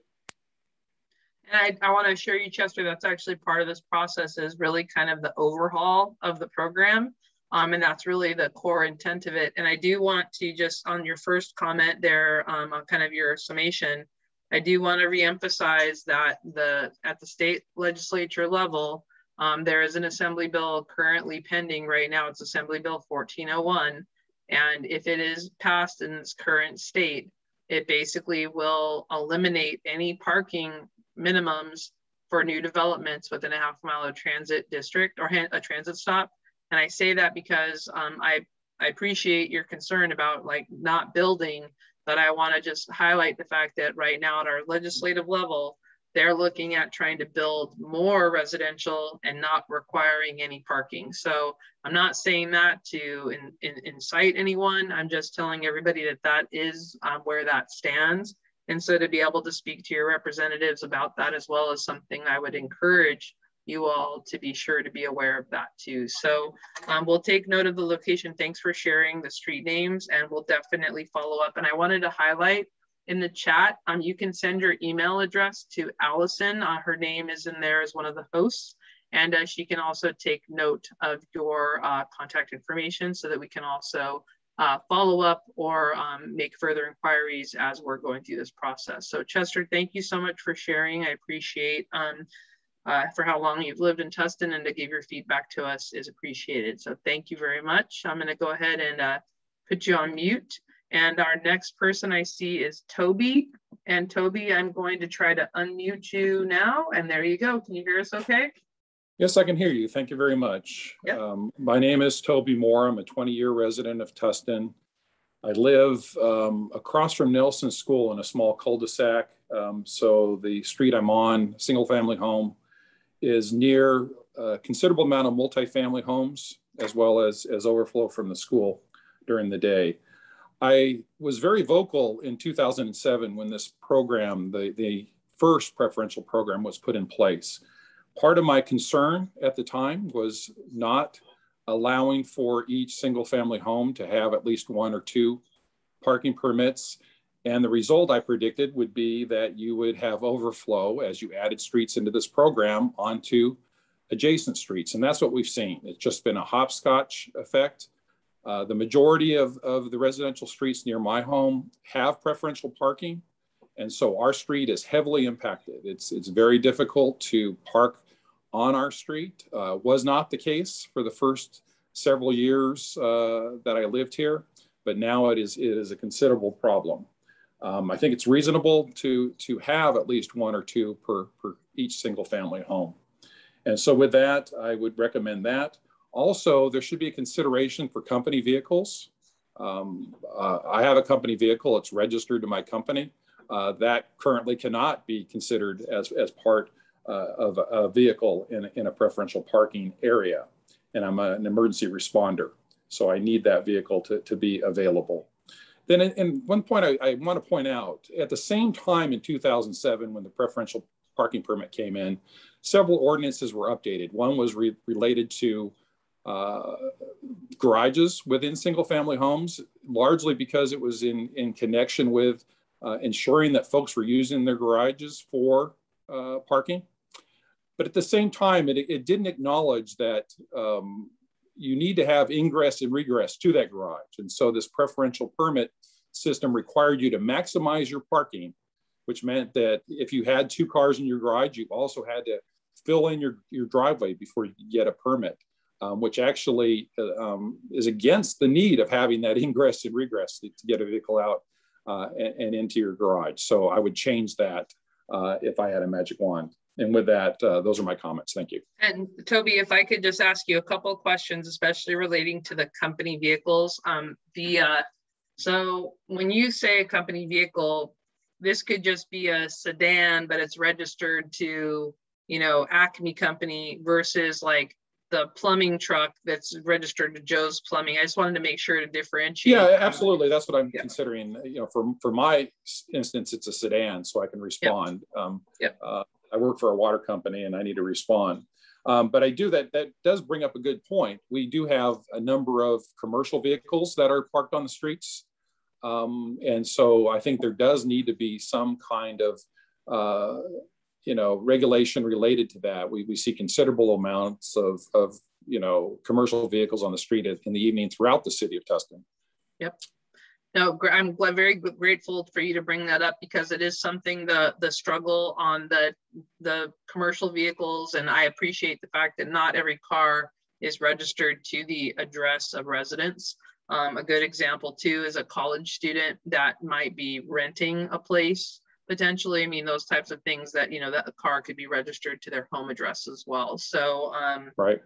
And I, I want to assure you, Chester, that's actually part of this process is really kind of the overhaul of the program. Um, and that's really the core intent of it. And I do want to just on your first comment there, um, on kind of your summation, I do want to reemphasize that the at the state legislature level, um, there is an assembly bill currently pending right now. It's Assembly Bill 1401. And if it is passed in its current state, it basically will eliminate any parking minimums for new developments within a half mile of transit district or a transit stop. And I say that because um, I, I appreciate your concern about like not building, but I wanna just highlight the fact that right now at our legislative level, they're looking at trying to build more residential and not requiring any parking. So I'm not saying that to in, in, incite anyone. I'm just telling everybody that that is um, where that stands. And so to be able to speak to your representatives about that as well is something I would encourage you all to be sure to be aware of that too. So um, we'll take note of the location. Thanks for sharing the street names and we'll definitely follow up. And I wanted to highlight in the chat. Um, you can send your email address to Allison. Uh, her name is in there as one of the hosts. And uh, she can also take note of your uh, contact information so that we can also uh, follow up or um, make further inquiries as we're going through this process. So Chester, thank you so much for sharing. I appreciate um, uh, for how long you've lived in Tustin and to give your feedback to us is appreciated. So thank you very much. I'm gonna go ahead and uh, put you on mute. And our next person I see is Toby. And Toby, I'm going to try to unmute you now. And there you go. Can you hear us okay? Yes, I can hear you. Thank you very much. Yep. Um, my name is Toby Moore. I'm a 20 year resident of Tustin. I live um, across from Nelson School in a small cul-de-sac. Um, so the street I'm on, single family home, is near a considerable amount of multifamily homes as well as, as overflow from the school during the day. I was very vocal in 2007 when this program, the, the first preferential program was put in place. Part of my concern at the time was not allowing for each single family home to have at least one or two parking permits. And the result I predicted would be that you would have overflow as you added streets into this program onto adjacent streets. And that's what we've seen. It's just been a hopscotch effect. Uh, the majority of, of the residential streets near my home have preferential parking. And so our street is heavily impacted. It's, it's very difficult to park on our street. Uh, was not the case for the first several years uh, that I lived here, but now it is, it is a considerable problem. Um, I think it's reasonable to, to have at least one or two per, per each single family home. And so with that, I would recommend that. Also, there should be a consideration for company vehicles. Um, uh, I have a company vehicle, it's registered to my company. Uh, that currently cannot be considered as, as part uh, of a, vehicle in, in a preferential parking area. And I'm a, an emergency responder. So I need that vehicle to, to be available. Then, in one point I, I want to point out at the same time in 2007, when the preferential parking permit came in, several ordinances were updated. One was re related to uh, garages within single family homes, largely because it was in, in connection with uh, ensuring that folks were using their garages for uh, parking. But at the same time, it, it didn't acknowledge that um, you need to have ingress and regress to that garage. And so this preferential permit system required you to maximize your parking, which meant that if you had two cars in your garage, you also had to fill in your, your driveway before you get a permit, um, which actually uh, um, is against the need of having that (laughs) ingress and regress to, to get a vehicle out uh, and, and, into your garage. So I would change that uh, if I had a magic wand. And with that, uh, those are my comments. Thank you. And Toby, if I could just ask you a couple of questions, especially relating to the company vehicles. Um, the uh, so when you say a company vehicle, this could just be a sedan, but it's registered to you know, Acme Company versus like the plumbing truck that's registered to Joe's Plumbing. I just wanted to make sure to differentiate. Yeah, absolutely. That's what I'm yeah. considering. You know, for for my instance, it's a sedan, so I can respond. Yep. Um, yep. Uh, I work for a water company, and I need to respond. Um, but I do that. That does bring up a good point. We do have a number of commercial vehicles that are parked on the streets, um, and so I think there does need to be some kind of uh, you know, regulation related to that. We, we see considerable amounts of, of, you know, commercial vehicles on the street in the evening throughout the city of Tustin. Yep. No, I'm very grateful for you to bring that up because it is something the the struggle on the the commercial vehicles, and I appreciate the fact that not every car is registered to the address of residence. Um, a good example too is a college student that might be renting a place potentially. I mean, those types of things that, you know, that the car could be registered to their home address as well. So, um, right.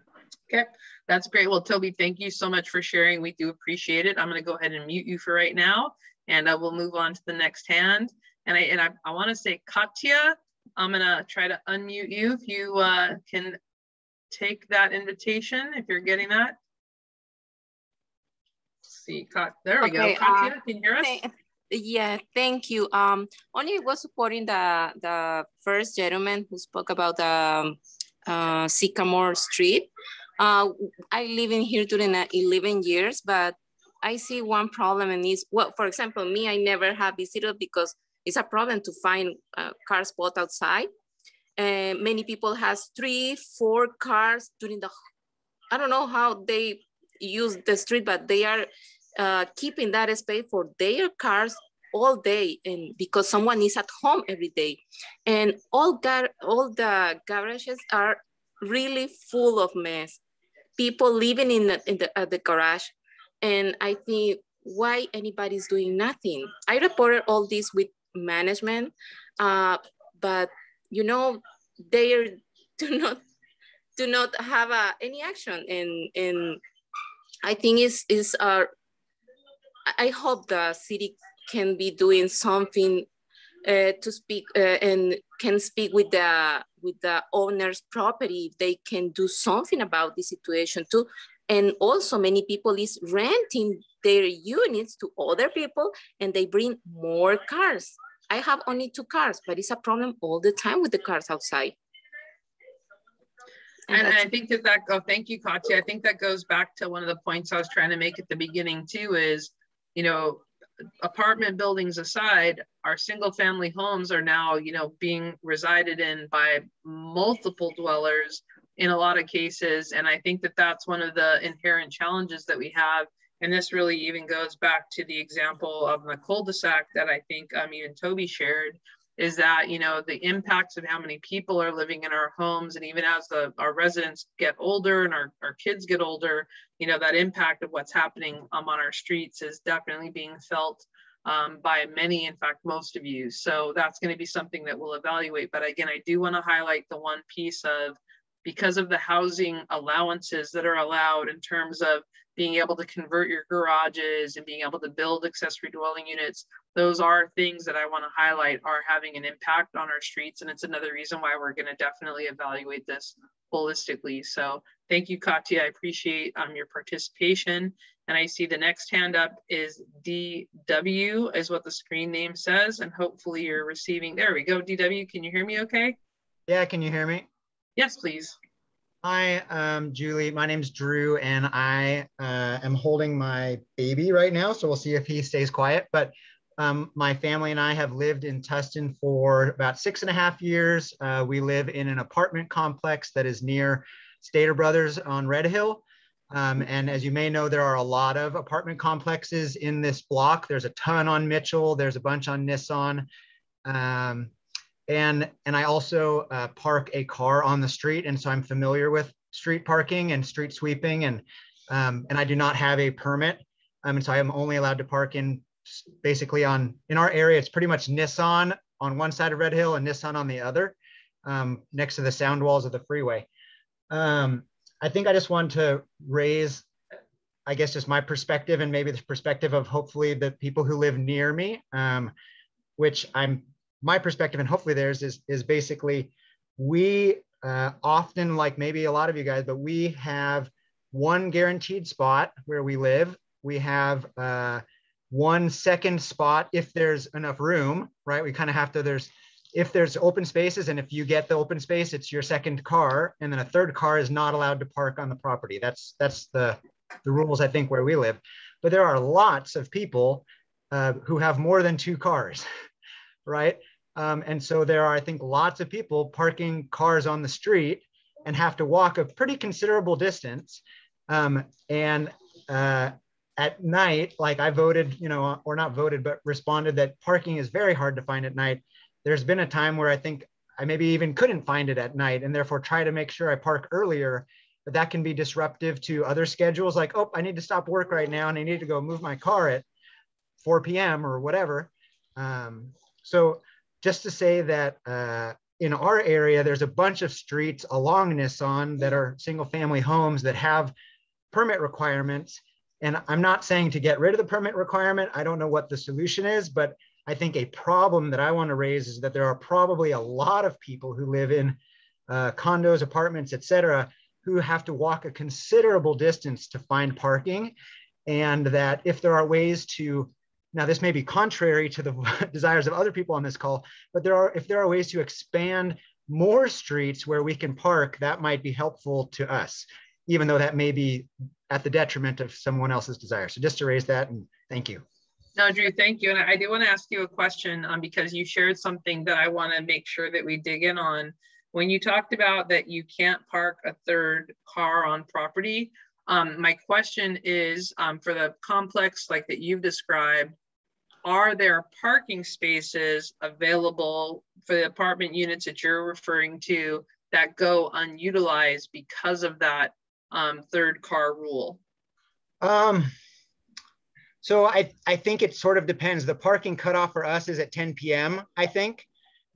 Okay, that's great. Well, Toby, thank you so much for sharing. We do appreciate it. I'm going to go ahead and mute you for right now, and uh, we'll move on to the next hand. And I and I, I want to say, Katya, I'm going to try to unmute you if you uh, can take that invitation if you're getting that. Let's see, Kat, there we okay, go. Katya, uh, can you hear us? Yeah, thank you. Um, only was supporting the the first gentleman who spoke about the um, uh, Sycamore Street. Uh, I live in here during 11 years, but I see one problem and is well, for example, me, I never have visited because it's a problem to find uh, car spot outside. And many people has three, four cars during the, I don't know how they use the street, but they are uh, keeping that space for their cars all day and because someone is at home every day. And all all the garages are really full of mess. People living in the, in the, uh, the garage. And i think why anybody's doing nothing. I reported all this with management uh, but you know they (laughs) do not do not have uh, any action. And and i think is is uh, I hope the city can be doing something uh, to speak uh, and can speak with the with the owner's property. They can do something about the situation too, And also many people is renting their units to other people and they bring more cars. I have only two cars, but it's a problem all the time with the cars outside. And, and I think that that, oh, thank you, Katya. I think that goes back to one of the points I was trying to make at the beginning too is, you know, apartment buildings aside, our single family homes are now, you know, being resided in by multiple dwellers in a lot of cases. And I think that that's one of the inherent challenges that we have. And this really even goes back to the example of the cul-de-sac that I think um, even Toby shared, is that you know the impacts of how many people are living in our homes and even as the our residents get older and our, our kids get older you know that impact of what's happening um, on our streets is definitely being felt um, by many in fact most of you so that's going to be something that we'll evaluate but again i do want to highlight the one piece of because of the housing allowances that are allowed in terms of being able to convert your garages and being able to build accessory dwelling units those are things that I want to highlight are having an impact on our streets. And it's another reason why we're going to definitely evaluate this holistically. So thank you, Katya. I appreciate um, your participation. And I see the next hand up is DW is what the screen name says. And hopefully you're receiving, there we go. DW, can you hear me okay? Yeah, can you hear me? Yes, please. Hi, um, Julie. My name's Drew, and I uh, am holding my baby right now. So we'll see if he stays quiet. But um, my family and I have lived in Tustin for about six and a half years. Uh, we live in an apartment complex that is near Stater Brothers on Red Hill. Um, and as you may know, there are a lot of apartment complexes in this block. There's a ton on Mitchell. There's a bunch on Nisson. Um, and, and I also uh, park a car on the street. And so I'm familiar with street parking and street sweeping. And, um, and I do not have a permit. Um, and so I am only allowed to park in basically on in our area it's pretty much nisson on one side of red hill and nisson on the other um, next to the sound walls of the freeway um, i think i just want to raise i guess just my perspective and maybe the perspective of hopefully the people who live near me um, which i'm my perspective and hopefully theirs is is basically we uh, often like maybe a lot of you guys but we have one guaranteed spot where we live we have uh, one second spot if there's enough room, right? We kind of have to, there's, if there's open spaces and if you get the open space, it's your second car. And then a third car is not allowed to park on the property. That's, that's the, the rules, I think, where we live. But there are lots of people uh, who have more than two cars, (laughs) right? Um, and so there are, I think, lots of people parking cars on the street and have to walk a pretty considerable distance. Um, and uh, at night, like I voted, you know, or not voted, but responded that parking is very hard to find at night. There's been a time where I think I maybe even couldn't find it at night and therefore try to make sure I park earlier. But that can be disruptive to other schedules like, oh, I need to stop work right now and I need to go move my car at 4 p.m. or whatever. Um, so just to say that uh, in our area, there's a bunch of streets along Nisson that are single family homes that have permit requirements and I'm not saying to get rid of the permit requirement. I don't know what the solution is, but I think a problem that I want to raise is that there are probably a lot of people who live in uh, condos, apartments, etc., who have to walk a considerable distance to find parking. And that if there are ways to, now this may be contrary to the (laughs) desires of other people on this call, but there are, if there are ways to expand more streets where we can park, that might be helpful to us, even though that may be at the detriment of someone else's desire. So just to raise that and thank you. No, Drew, thank you. And I do want to ask you a question um, because you shared something that I want to make sure that we dig in on. When you talked about that you can't park a third car on property, um, my question is um, for the complex like that you've described, are there parking spaces available for the apartment units that you're referring to that go unutilized because of that um, third car rule? Um, so I, I think it sort of depends. The parking cutoff for us is at 10 p.m., I think.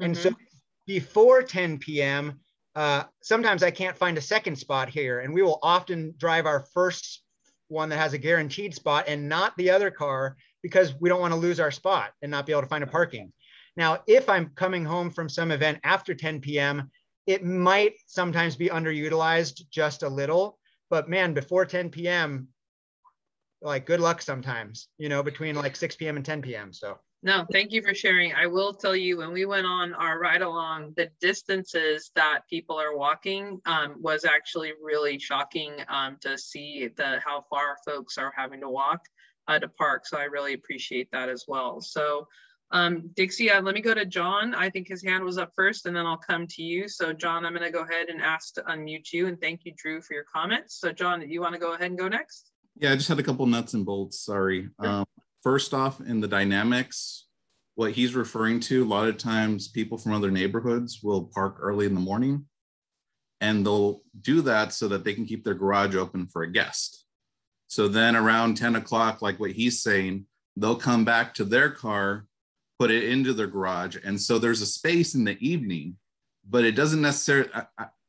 And mm-hmm. so before 10 p.m., uh, sometimes I can't find a second spot here. And we will often drive our first one that has a guaranteed spot and not the other car because we don't want to lose our spot and not be able to find a parking. Now, if I'm coming home from some event after 10 p.m., it might sometimes be underutilized just a little but man, before 10 p.m., like good luck sometimes, you know, between like 6 p.m. and 10 p.m. So no, thank you for sharing. I will tell you when we went on our ride along, the distances that people are walking um, was actually really shocking um, to see the how far folks are having to walk uh, to park. So I really appreciate that as well. So um, Dixie, uh, let me go to John. I think his hand was up first and then I'll come to you. So John, I'm gonna go ahead and ask to unmute you and thank you, Drew, for your comments. So John, you wanna go ahead and go next? Yeah, I just had a couple nuts and bolts, sorry. Um, first off, in the dynamics, what he's referring to, a lot of times people from other neighborhoods will park early in the morning and they'll do that so that they can keep their garage open for a guest. So then around 10 o'clock, like what he's saying, they'll come back to their car, put it into their garage. And so there's a space in the evening, but it doesn't necessarily,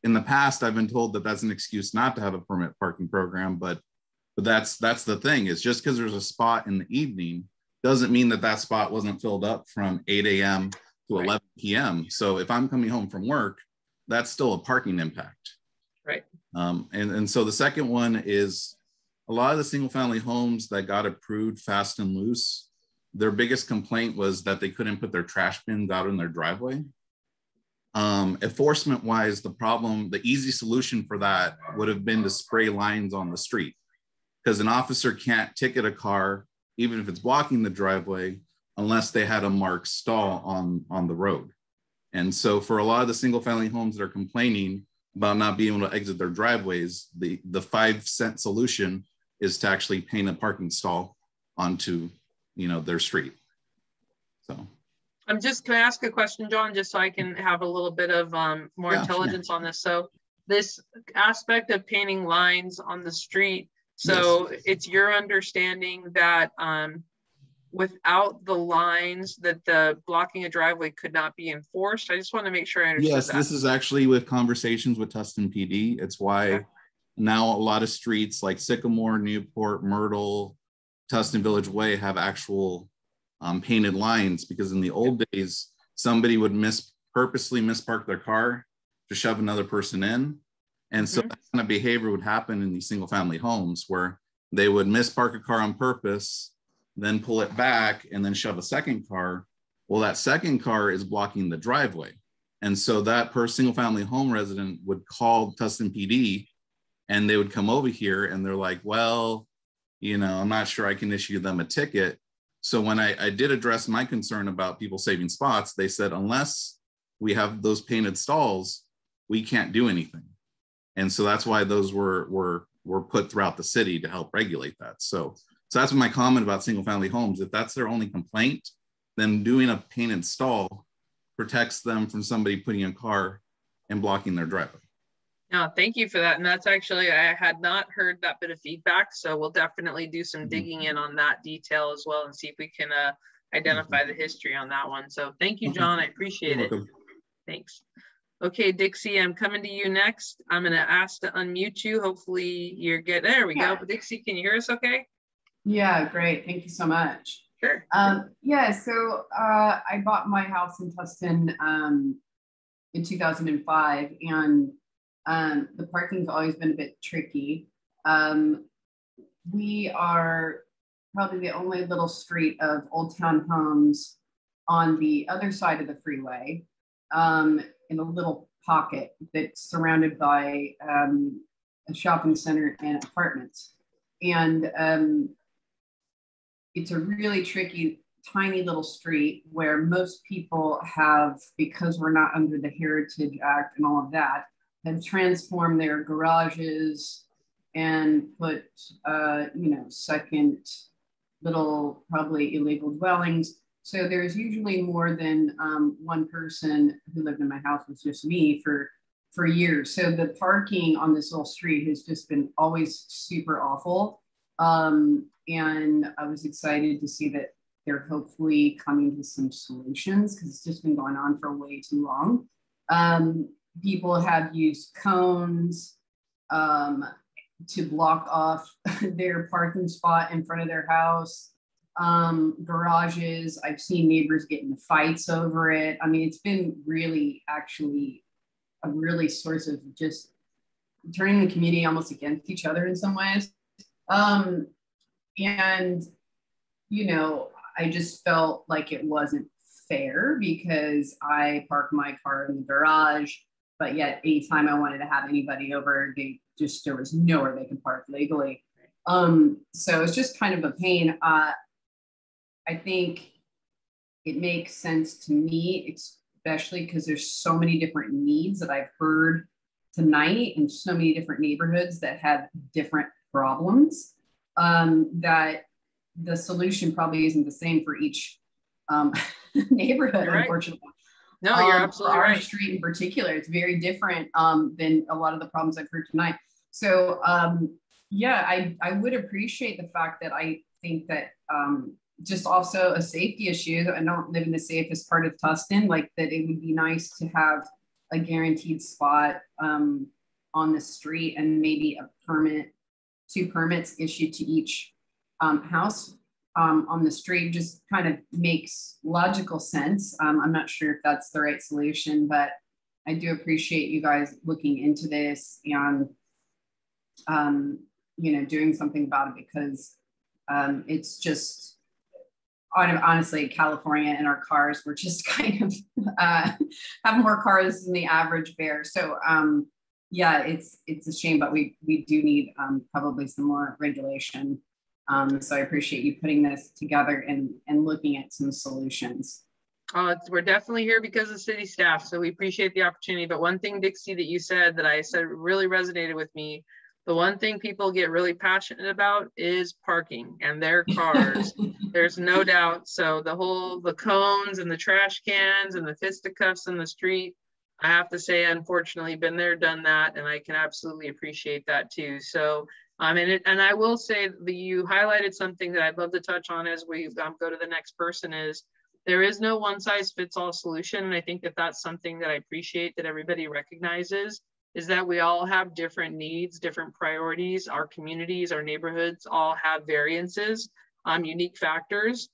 in the past, I've been told that that's an excuse not to have a permit parking program, but but that's that's the thing is just because there's a spot in the evening doesn't mean that that spot wasn't filled up from 8 a.m. to right. 11 p.m. So if I'm coming home from work, that's still a parking impact. Right. Um, and, and so the second one is a lot of the single family homes that got approved fast and loose, their biggest complaint was that they couldn't put their trash bins out in their driveway. Um, enforcement wise, the problem, the easy solution for that would have been to spray lines on the street because an officer can't ticket a car even if it's blocking the driveway, unless they had a marked stall on, on the road. And so for a lot of the single family homes that are complaining about not being able to exit their driveways, the, the five cent solution is to actually paint a parking stall onto, you know, their street. So. I'm just, can I ask a question, John, just so I can have a little bit of um, more yeah, intelligence on this. So this aspect of painting lines on the street, so yes. it's your understanding that um, without the lines that the blocking a driveway could not be enforced. I just want to make sure I understand. Yes, that. this is actually with conversations with Tustin PD. It's why okay. now a lot of streets like Sycamore, Newport, Myrtle, Tustin Village Way have actual um, painted lines because in the old days somebody would miss purposely mispark their car to shove another person in and so mm-hmm. that kind of behavior would happen in these single family homes where they would mispark a car on purpose, then pull it back and then shove a second car. Well, that second car is blocking the driveway. And so that per single family home resident would call Tustin PD and they would come over here and they're like, well, you know, I'm not sure I can issue them a ticket. So when I, I did address my concern about people saving spots, they said, unless we have those painted stalls, we can't do anything and so that's why those were were were put throughout the city to help regulate that. So so that's my comment about single family homes. If that's their only complaint, then doing a painted stall protects them from somebody putting a car and blocking their driveway. Yeah, thank you for that. And that's actually, I had not heard that bit of feedback. So we'll definitely do some mm-hmm. digging in on that detail as well and see if we can uh, identify mm-hmm. the history on that one. So thank you, John. I appreciate it. Thanks. Okay, Dixie, I'm coming to you next. I'm going to ask to unmute you. Hopefully you're good. There we yeah. go. Dixie, can you hear us okay? Yeah, great. Thank you so much. Sure. Um, yeah, so uh, I bought my house in Tustin um, in 2005, and um, the parking's always been a bit tricky. Um, we are probably the only little street of Old Town homes on the other side of the freeway. In a little pocket that's surrounded by um, a shopping center and apartments. And um, it's a really tricky, tiny little street where most people have, because we're not under the Heritage Act and all of that, have transformed their garages and put, uh, you know, second little, probably illegal dwellings so there's usually more than um, one person who lived in my house It was just me for for years. So the parking on this little street has just been always super awful. Um, and I was excited to see that they're hopefully coming to some solutions because it's just been going on for way too long. Um, people have used cones um, to block off (laughs) their parking spot in front of their house um, garages. I've seen neighbors get into fights over it. I mean, it's been really actually a really source of just turning the community almost against each other in some ways. Um, and, you know, I just felt like it wasn't fair because I parked my car in the garage, but yet anytime I wanted to have anybody over, they just, there was nowhere they could park legally. Um, so it's just kind of a pain. Uh, I think it makes sense to me, especially because there's so many different needs that I've heard tonight in so many different neighborhoods that have different problems um, that the solution probably isn't the same for each um, (laughs) neighborhood, right. unfortunately. No, you're um, absolutely our right. street in particular, it's very different um, than a lot of the problems I've heard tonight. So um, yeah, I, I would appreciate the fact that I think that um, just also a safety issue. I don't live in the safest part of Tustin, like that it would be nice to have a guaranteed spot um, on the street and maybe a permit, two permits issued to each um, house um, on the street just kind of makes logical sense. Um, I'm not sure if that's the right solution, but I do appreciate you guys looking into this and, um, you know, doing something about it because um, it's just, honestly, California and our cars, we're just (laughs) kind of uh, have more cars than the average bear. So um, yeah, it's it's a shame, but we we do need um, probably some more regulation. Um, so I appreciate you putting this together and and looking at some solutions. Uh, we're definitely here because of city staff, so we appreciate the opportunity. But one thing, Dixie, that you said that I said really resonated with me the one thing people get really passionate about is parking and their (laughs) cars. There's no doubt. So the whole the cones and the trash cans and the fisticuffs in the street, I have to say, unfortunately, been there, done that, and I can absolutely appreciate that too. So um, and it, and I will say that you highlighted something that I'd love to touch on as we um, go to the next person is there is no one size fits all solution. And I think that that's something that I appreciate that everybody recognizes is that we all have different needs, different priorities. Our communities, our neighborhoods all have variances, um, unique factors.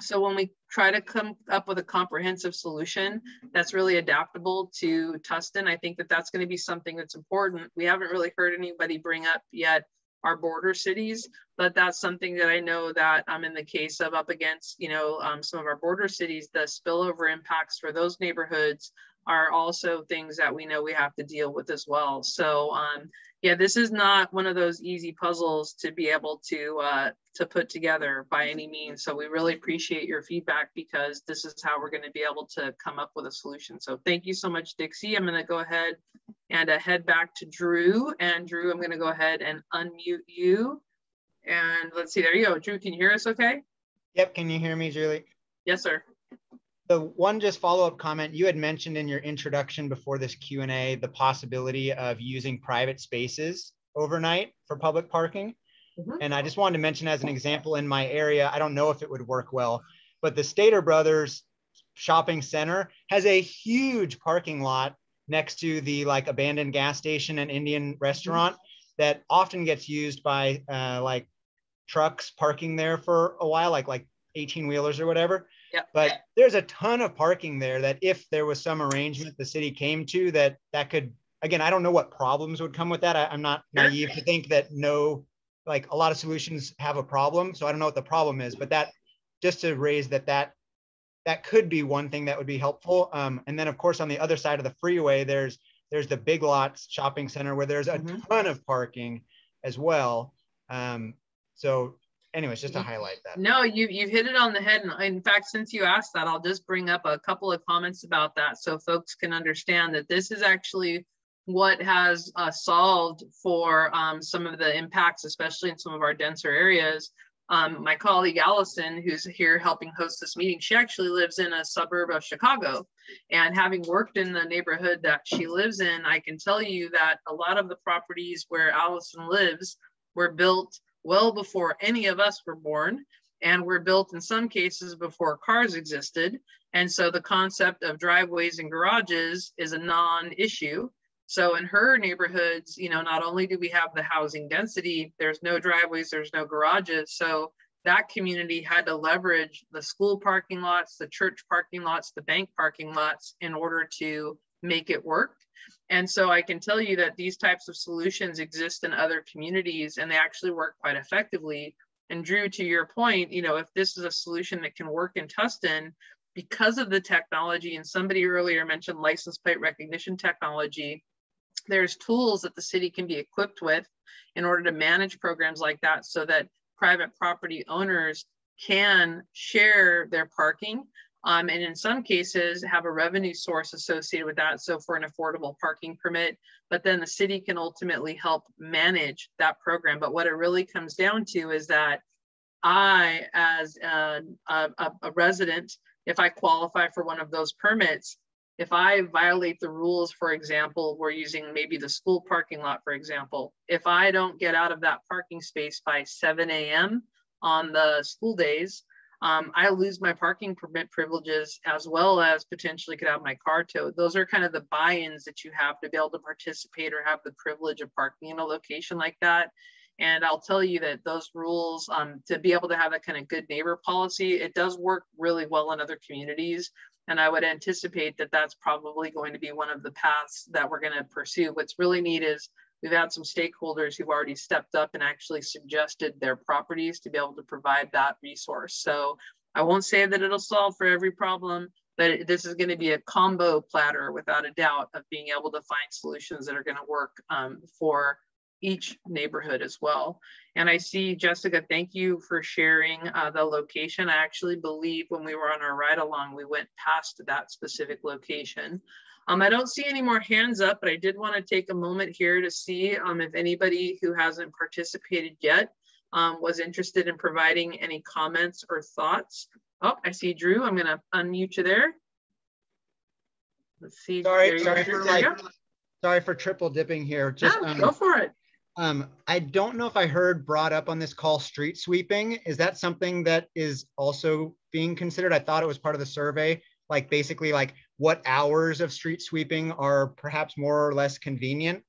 So when we try to come up with a comprehensive solution that's really adaptable to Tustin, I think that that's going to be something that's important. We haven't really heard anybody bring up yet our border cities, but that's something that I know that I'm um, in the case of up against, you know, um, some of our border cities, the spillover impacts for those neighborhoods are also things that we know we have to deal with as well. So um, yeah, this is not one of those easy puzzles to be able to uh, to put together by any means. So we really appreciate your feedback because this is how we're going to be able to come up with a solution. So thank you so much, Dixie. I'm going to go ahead and uh, head back to Drew. And Drew, I'm going to go ahead and unmute you. And let's see, there you go. Drew, can you hear us okay? Yep, can you hear me, Julie? Yes, sir the one just follow-up comment you had mentioned in your introduction before this q&a the possibility of using private spaces overnight for public parking mm-hmm. and i just wanted to mention as an example in my area i don't know if it would work well but the stater brothers shopping center has a huge parking lot next to the like abandoned gas station and indian restaurant mm-hmm. that often gets used by uh, like trucks parking there for a while like like 18 wheelers or whatever Yep. But there's a ton of parking there that if there was some arrangement the city came to that that could again, I don't know what problems would come with that. I, am not naive to think that no, like a lot of solutions have a problem. So I don't know what the problem is, but that just to raise that that that could be one thing that would be helpful. Um, and then of course on the other side of the freeway, there's there's the Big Lots shopping center where there's a mm-hmm. ton of parking as well. Um, so anyways, just to highlight that. No, you you've hit it on the head. And in fact, since you asked that, I'll just bring up a couple of comments about that so folks can understand that this is actually what has uh, solved for um, some of the impacts, especially in some of our denser areas. Um, my colleague Allison, who's here helping host this meeting, she actually lives in a suburb of Chicago. And having worked in the neighborhood that she lives in, I can tell you that a lot of the properties where Allison lives were built well before any of us were born and were built in some cases before cars existed. And so the concept of driveways and garages is a non-issue. So in her neighborhoods, you know, not only do we have the housing density, there's no driveways, there's no garages. So that community had to leverage the school parking lots, the church parking lots, the bank parking lots in order to make it work. And so I can tell you that these types of solutions exist in other communities and they actually work quite effectively. And Drew, to your point, you know, if this is a solution that can work in Tustin, because of the technology, and somebody earlier mentioned license plate recognition technology, there's tools that the city can be equipped with in order to manage programs like that so that private property owners can share their parking um, and in some cases have a revenue source associated with that. So for an affordable parking permit, but then the city can ultimately help manage that program. But what it really comes down to is that I, as a, a, a resident, if I qualify for one of those permits, if I violate the rules, for example, we're using maybe the school parking lot, for example, if I don't get out of that parking space by 7 a.m. on the school days, um, I lose my parking permit privileges as well as potentially could have my car towed. Those are kind of the buy-ins that you have to be able to participate or have the privilege of parking in a location like that. And I'll tell you that those rules, um, to be able to have that kind of good neighbor policy, it does work really well in other communities. And I would anticipate that that's probably going to be one of the paths that we're going to pursue. What's really neat is we've had some stakeholders who've already stepped up and actually suggested their properties to be able to provide that resource. So I won't say that it'll solve for every problem, but this is going to be a combo platter without a doubt of being able to find solutions that are going to work um, for each neighborhood as well. And I see, Jessica, thank you for sharing uh, the location. I actually believe when we were on our ride along, we went past that specific location. Um, I don't see any more hands up, but I did want to take a moment here to see um, if anybody who hasn't participated yet um, was interested in providing any comments or thoughts. Oh, I see Drew. I'm going to unmute you there. Let's see. Sorry, sorry for like, sorry for triple dipping here. Just yeah, um, go for it. Um, I don't know if I heard brought up on this call street sweeping. Is that something that is also being considered? I thought it was part of the survey, like basically like what hours of street sweeping are perhaps more or less convenient.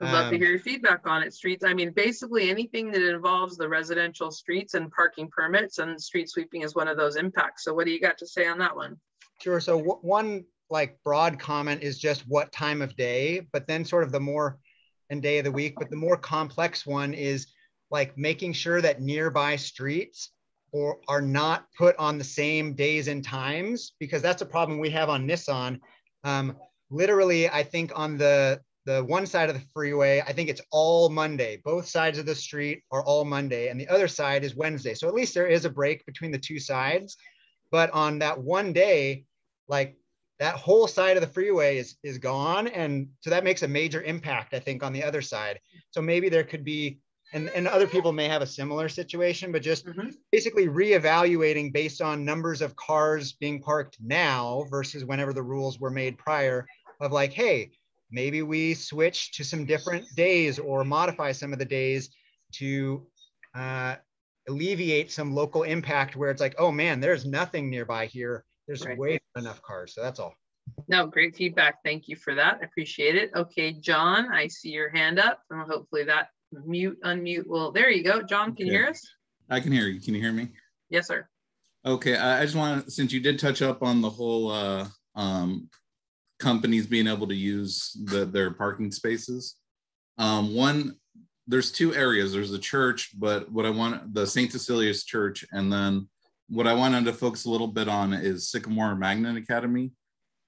I'd love um, to hear your feedback on it. Streets, I mean, basically anything that involves the residential streets and parking permits and street sweeping is one of those impacts. So what do you got to say on that one? Sure. So one like broad comment is just what time of day, but then sort of the more and day of the week. But the more complex one is like making sure that nearby streets or are not put on the same days and times because that's a problem we have on Nisson. Um, literally, I think on the the one side of the freeway, I think it's all Monday. Both sides of the street are all Monday, and the other side is Wednesday. So at least there is a break between the two sides. But on that one day, like that whole side of the freeway is is gone and so that makes a major impact i think on the other side so maybe there could be and, and other people may have a similar situation but just mm-hmm. basically reevaluating based on numbers of cars being parked now versus whenever the rules were made prior of like hey maybe we switch to some different days or modify some of the days to uh, alleviate some local impact where it's like oh man there's nothing nearby here there's right. way enough cars. So that's all. No, great feedback. Thank you for that. I appreciate it. Okay, John, I see your hand up. And hopefully that mute, unmute Well, there you go. John, can okay. you hear us? I can hear you. Can you hear me? Yes, sir. Okay, I just want to, since you did touch up on the whole uh, um, companies being able to use the, their parking spaces. Um, one, there's two areas. There's the church, but what I want, the St. Cecilia's Church, and then what I wanted to focus a little bit on is Sycamore Magnet Academy,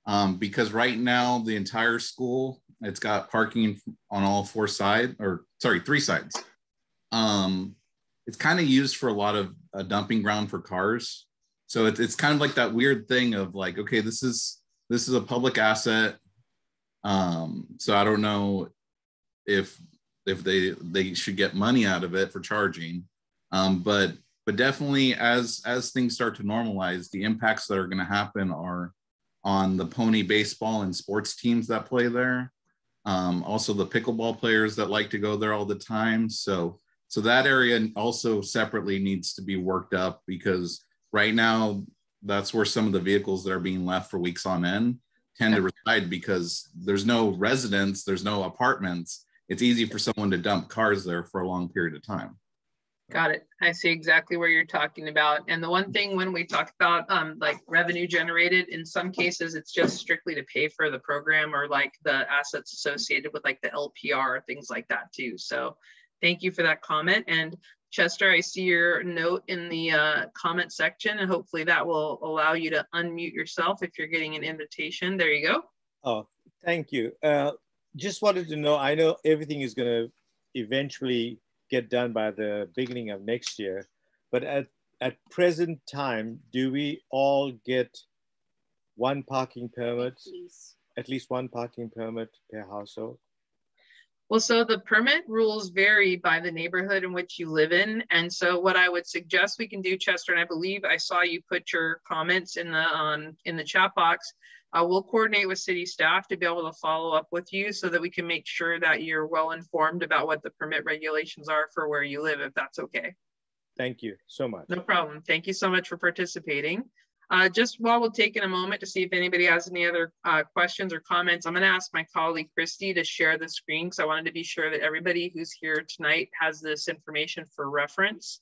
um, because right now the entire school it's got parking on all four sides, or sorry, three sides. Um, it's kind of used for a lot of a dumping ground for cars. So it's it's kind of like that weird thing of like, okay, this is this is a public asset. Um, so I don't know if if they they should get money out of it for charging. Um, but but definitely as as things start to normalize the impacts that are going to happen are on the pony baseball and sports teams that play there um, also the pickleball players that like to go there all the time. So so that area also separately needs to be worked up because right now that's where some of the vehicles that are being left for weeks on end tend to reside because there's no residents there's no apartments. It's easy for someone to dump cars there for a long period of time Got it. I see exactly where you're talking about. And the one thing when we talk about um, like revenue generated, in some cases, it's just strictly to pay for the program or like the assets associated with like the LPR, things like that too. So thank you for that comment. And Chester, I see your note in the uh, comment section and hopefully that will allow you to unmute yourself if you're getting an invitation. There you go. Oh, thank you. Uh, just wanted to know, I know everything is going to eventually get done by the beginning of next year. But at, at present time, do we all get one parking permit, at least, at least one parking permit per household? Well, so the permit rules vary by the neighborhood in which you live in. And so what I would suggest we can do, Chester, and I believe I saw you put your comments in the um, in the chat box. Uh, we'll coordinate with city staff to be able to follow up with you so that we can make sure that you're well informed about what the permit regulations are for where you live, if that's okay. Thank you so much. No problem. Thank you so much for participating. Uh, just while we're taking a moment to see if anybody has any other uh, questions or comments, I'm going to ask my colleague Christy to share the screen because I wanted to be sure that everybody who's here tonight has this information for reference.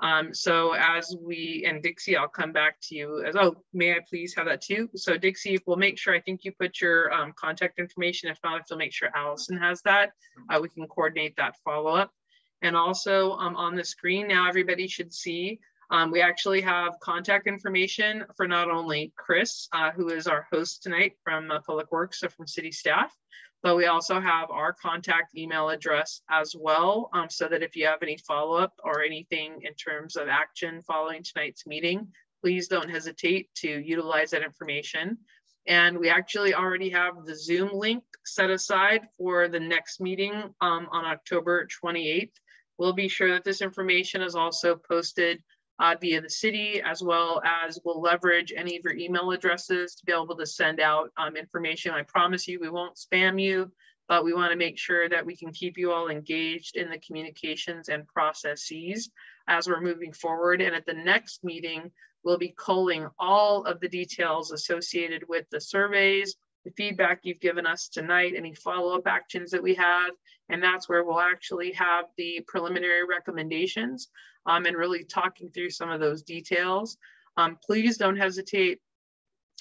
Um, so as we, and Dixie, I'll come back to you as, oh, may I please have that too? So Dixie, we'll make sure, I think you put your um, contact information. If not, if you'll make sure Allison has that, uh, we can coordinate that follow up. And also um, on the screen now, everybody should see, um, we actually have contact information for not only Chris, uh, who is our host tonight from uh, Public Works, so from city staff, but we also have our contact email address as well, um, so that if you have any follow-up or anything in terms of action following tonight's meeting, please don't hesitate to utilize that information. And we actually already have the Zoom link set aside for the next meeting um, on October 28th. We'll be sure that this information is also posted uh, via the city, as well as we'll leverage any of your email addresses to be able to send out um, information. I promise you we won't spam you, but we wanna make sure that we can keep you all engaged in the communications and processes as we're moving forward. And at the next meeting, we'll be culling all of the details associated with the surveys, the feedback you've given us tonight, any follow-up actions that we have, and that's where we'll actually have the preliminary recommendations um, and really talking through some of those details. Um, please don't hesitate.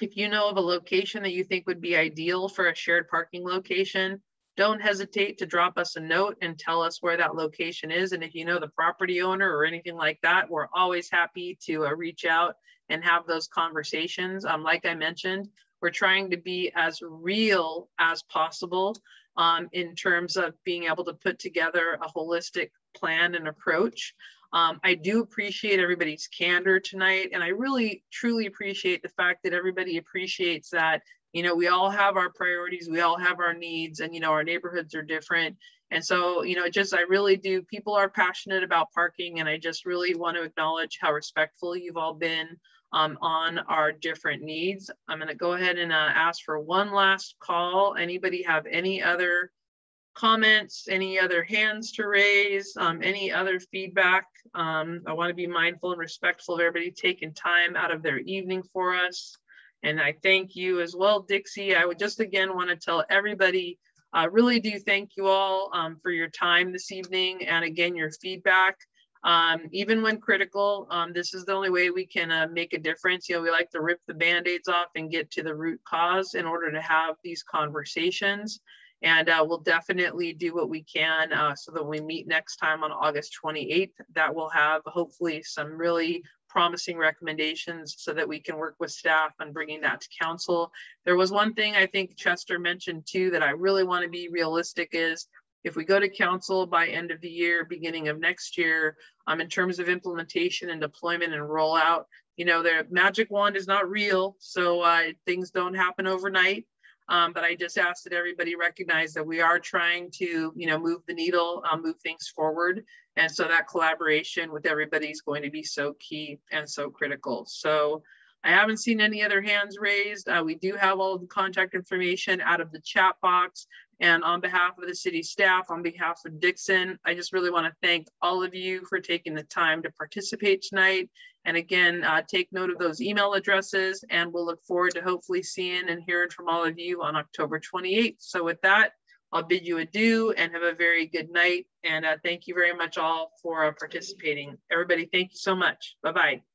If you know of a location that you think would be ideal for a shared parking location, don't hesitate to drop us a note and tell us where that location is. And if you know the property owner or anything like that, we're always happy to uh, reach out and have those conversations. Um, like I mentioned, we're trying to be as real as possible um, in terms of being able to put together a holistic plan and approach. Um, I do appreciate everybody's candor tonight, and I really truly appreciate the fact that everybody appreciates that. You know, we all have our priorities, we all have our needs, and you know, our neighborhoods are different. And so, you know, just I really do. People are passionate about parking, and I just really want to acknowledge how respectful you've all been um, on our different needs. I'm going to go ahead and uh, ask for one last call. Anybody have any other comments, any other hands to raise, um, any other feedback. Um, I want to be mindful and respectful of everybody taking time out of their evening for us. And I thank you as well, Dixie. I would just again want to tell everybody, I uh, really do thank you all um, for your time this evening and again, your feedback. Um, even when critical, um, this is the only way we can uh, make a difference. You know, we like to rip the band-aids off and get to the root cause in order to have these conversations. And uh, we'll definitely do what we can uh, so that we meet next time on August 28th, that will have hopefully some really promising recommendations so that we can work with staff on bringing that to council. There was one thing I think Chester mentioned too that I really want to be realistic is if we go to council by end of the year, beginning of next year, um, in terms of implementation and deployment and rollout, you know, the magic wand is not real. So uh, things don't happen overnight. Um, but I just ask that everybody recognize that we are trying to, you know, move the needle, um, move things forward. And so that collaboration with everybody is going to be so key and so critical. So I haven't seen any other hands raised. Uh, we do have all the contact information out of the chat box. And on behalf of the city staff, on behalf of Dixon, I just really want to thank all of you for taking the time to participate tonight. And again, uh, take note of those email addresses and we'll look forward to hopefully seeing and hearing from all of you on October 28th. So with that, I'll bid you adieu and have a very good night. And uh, thank you very much all for participating. Everybody, thank you so much. Bye-bye.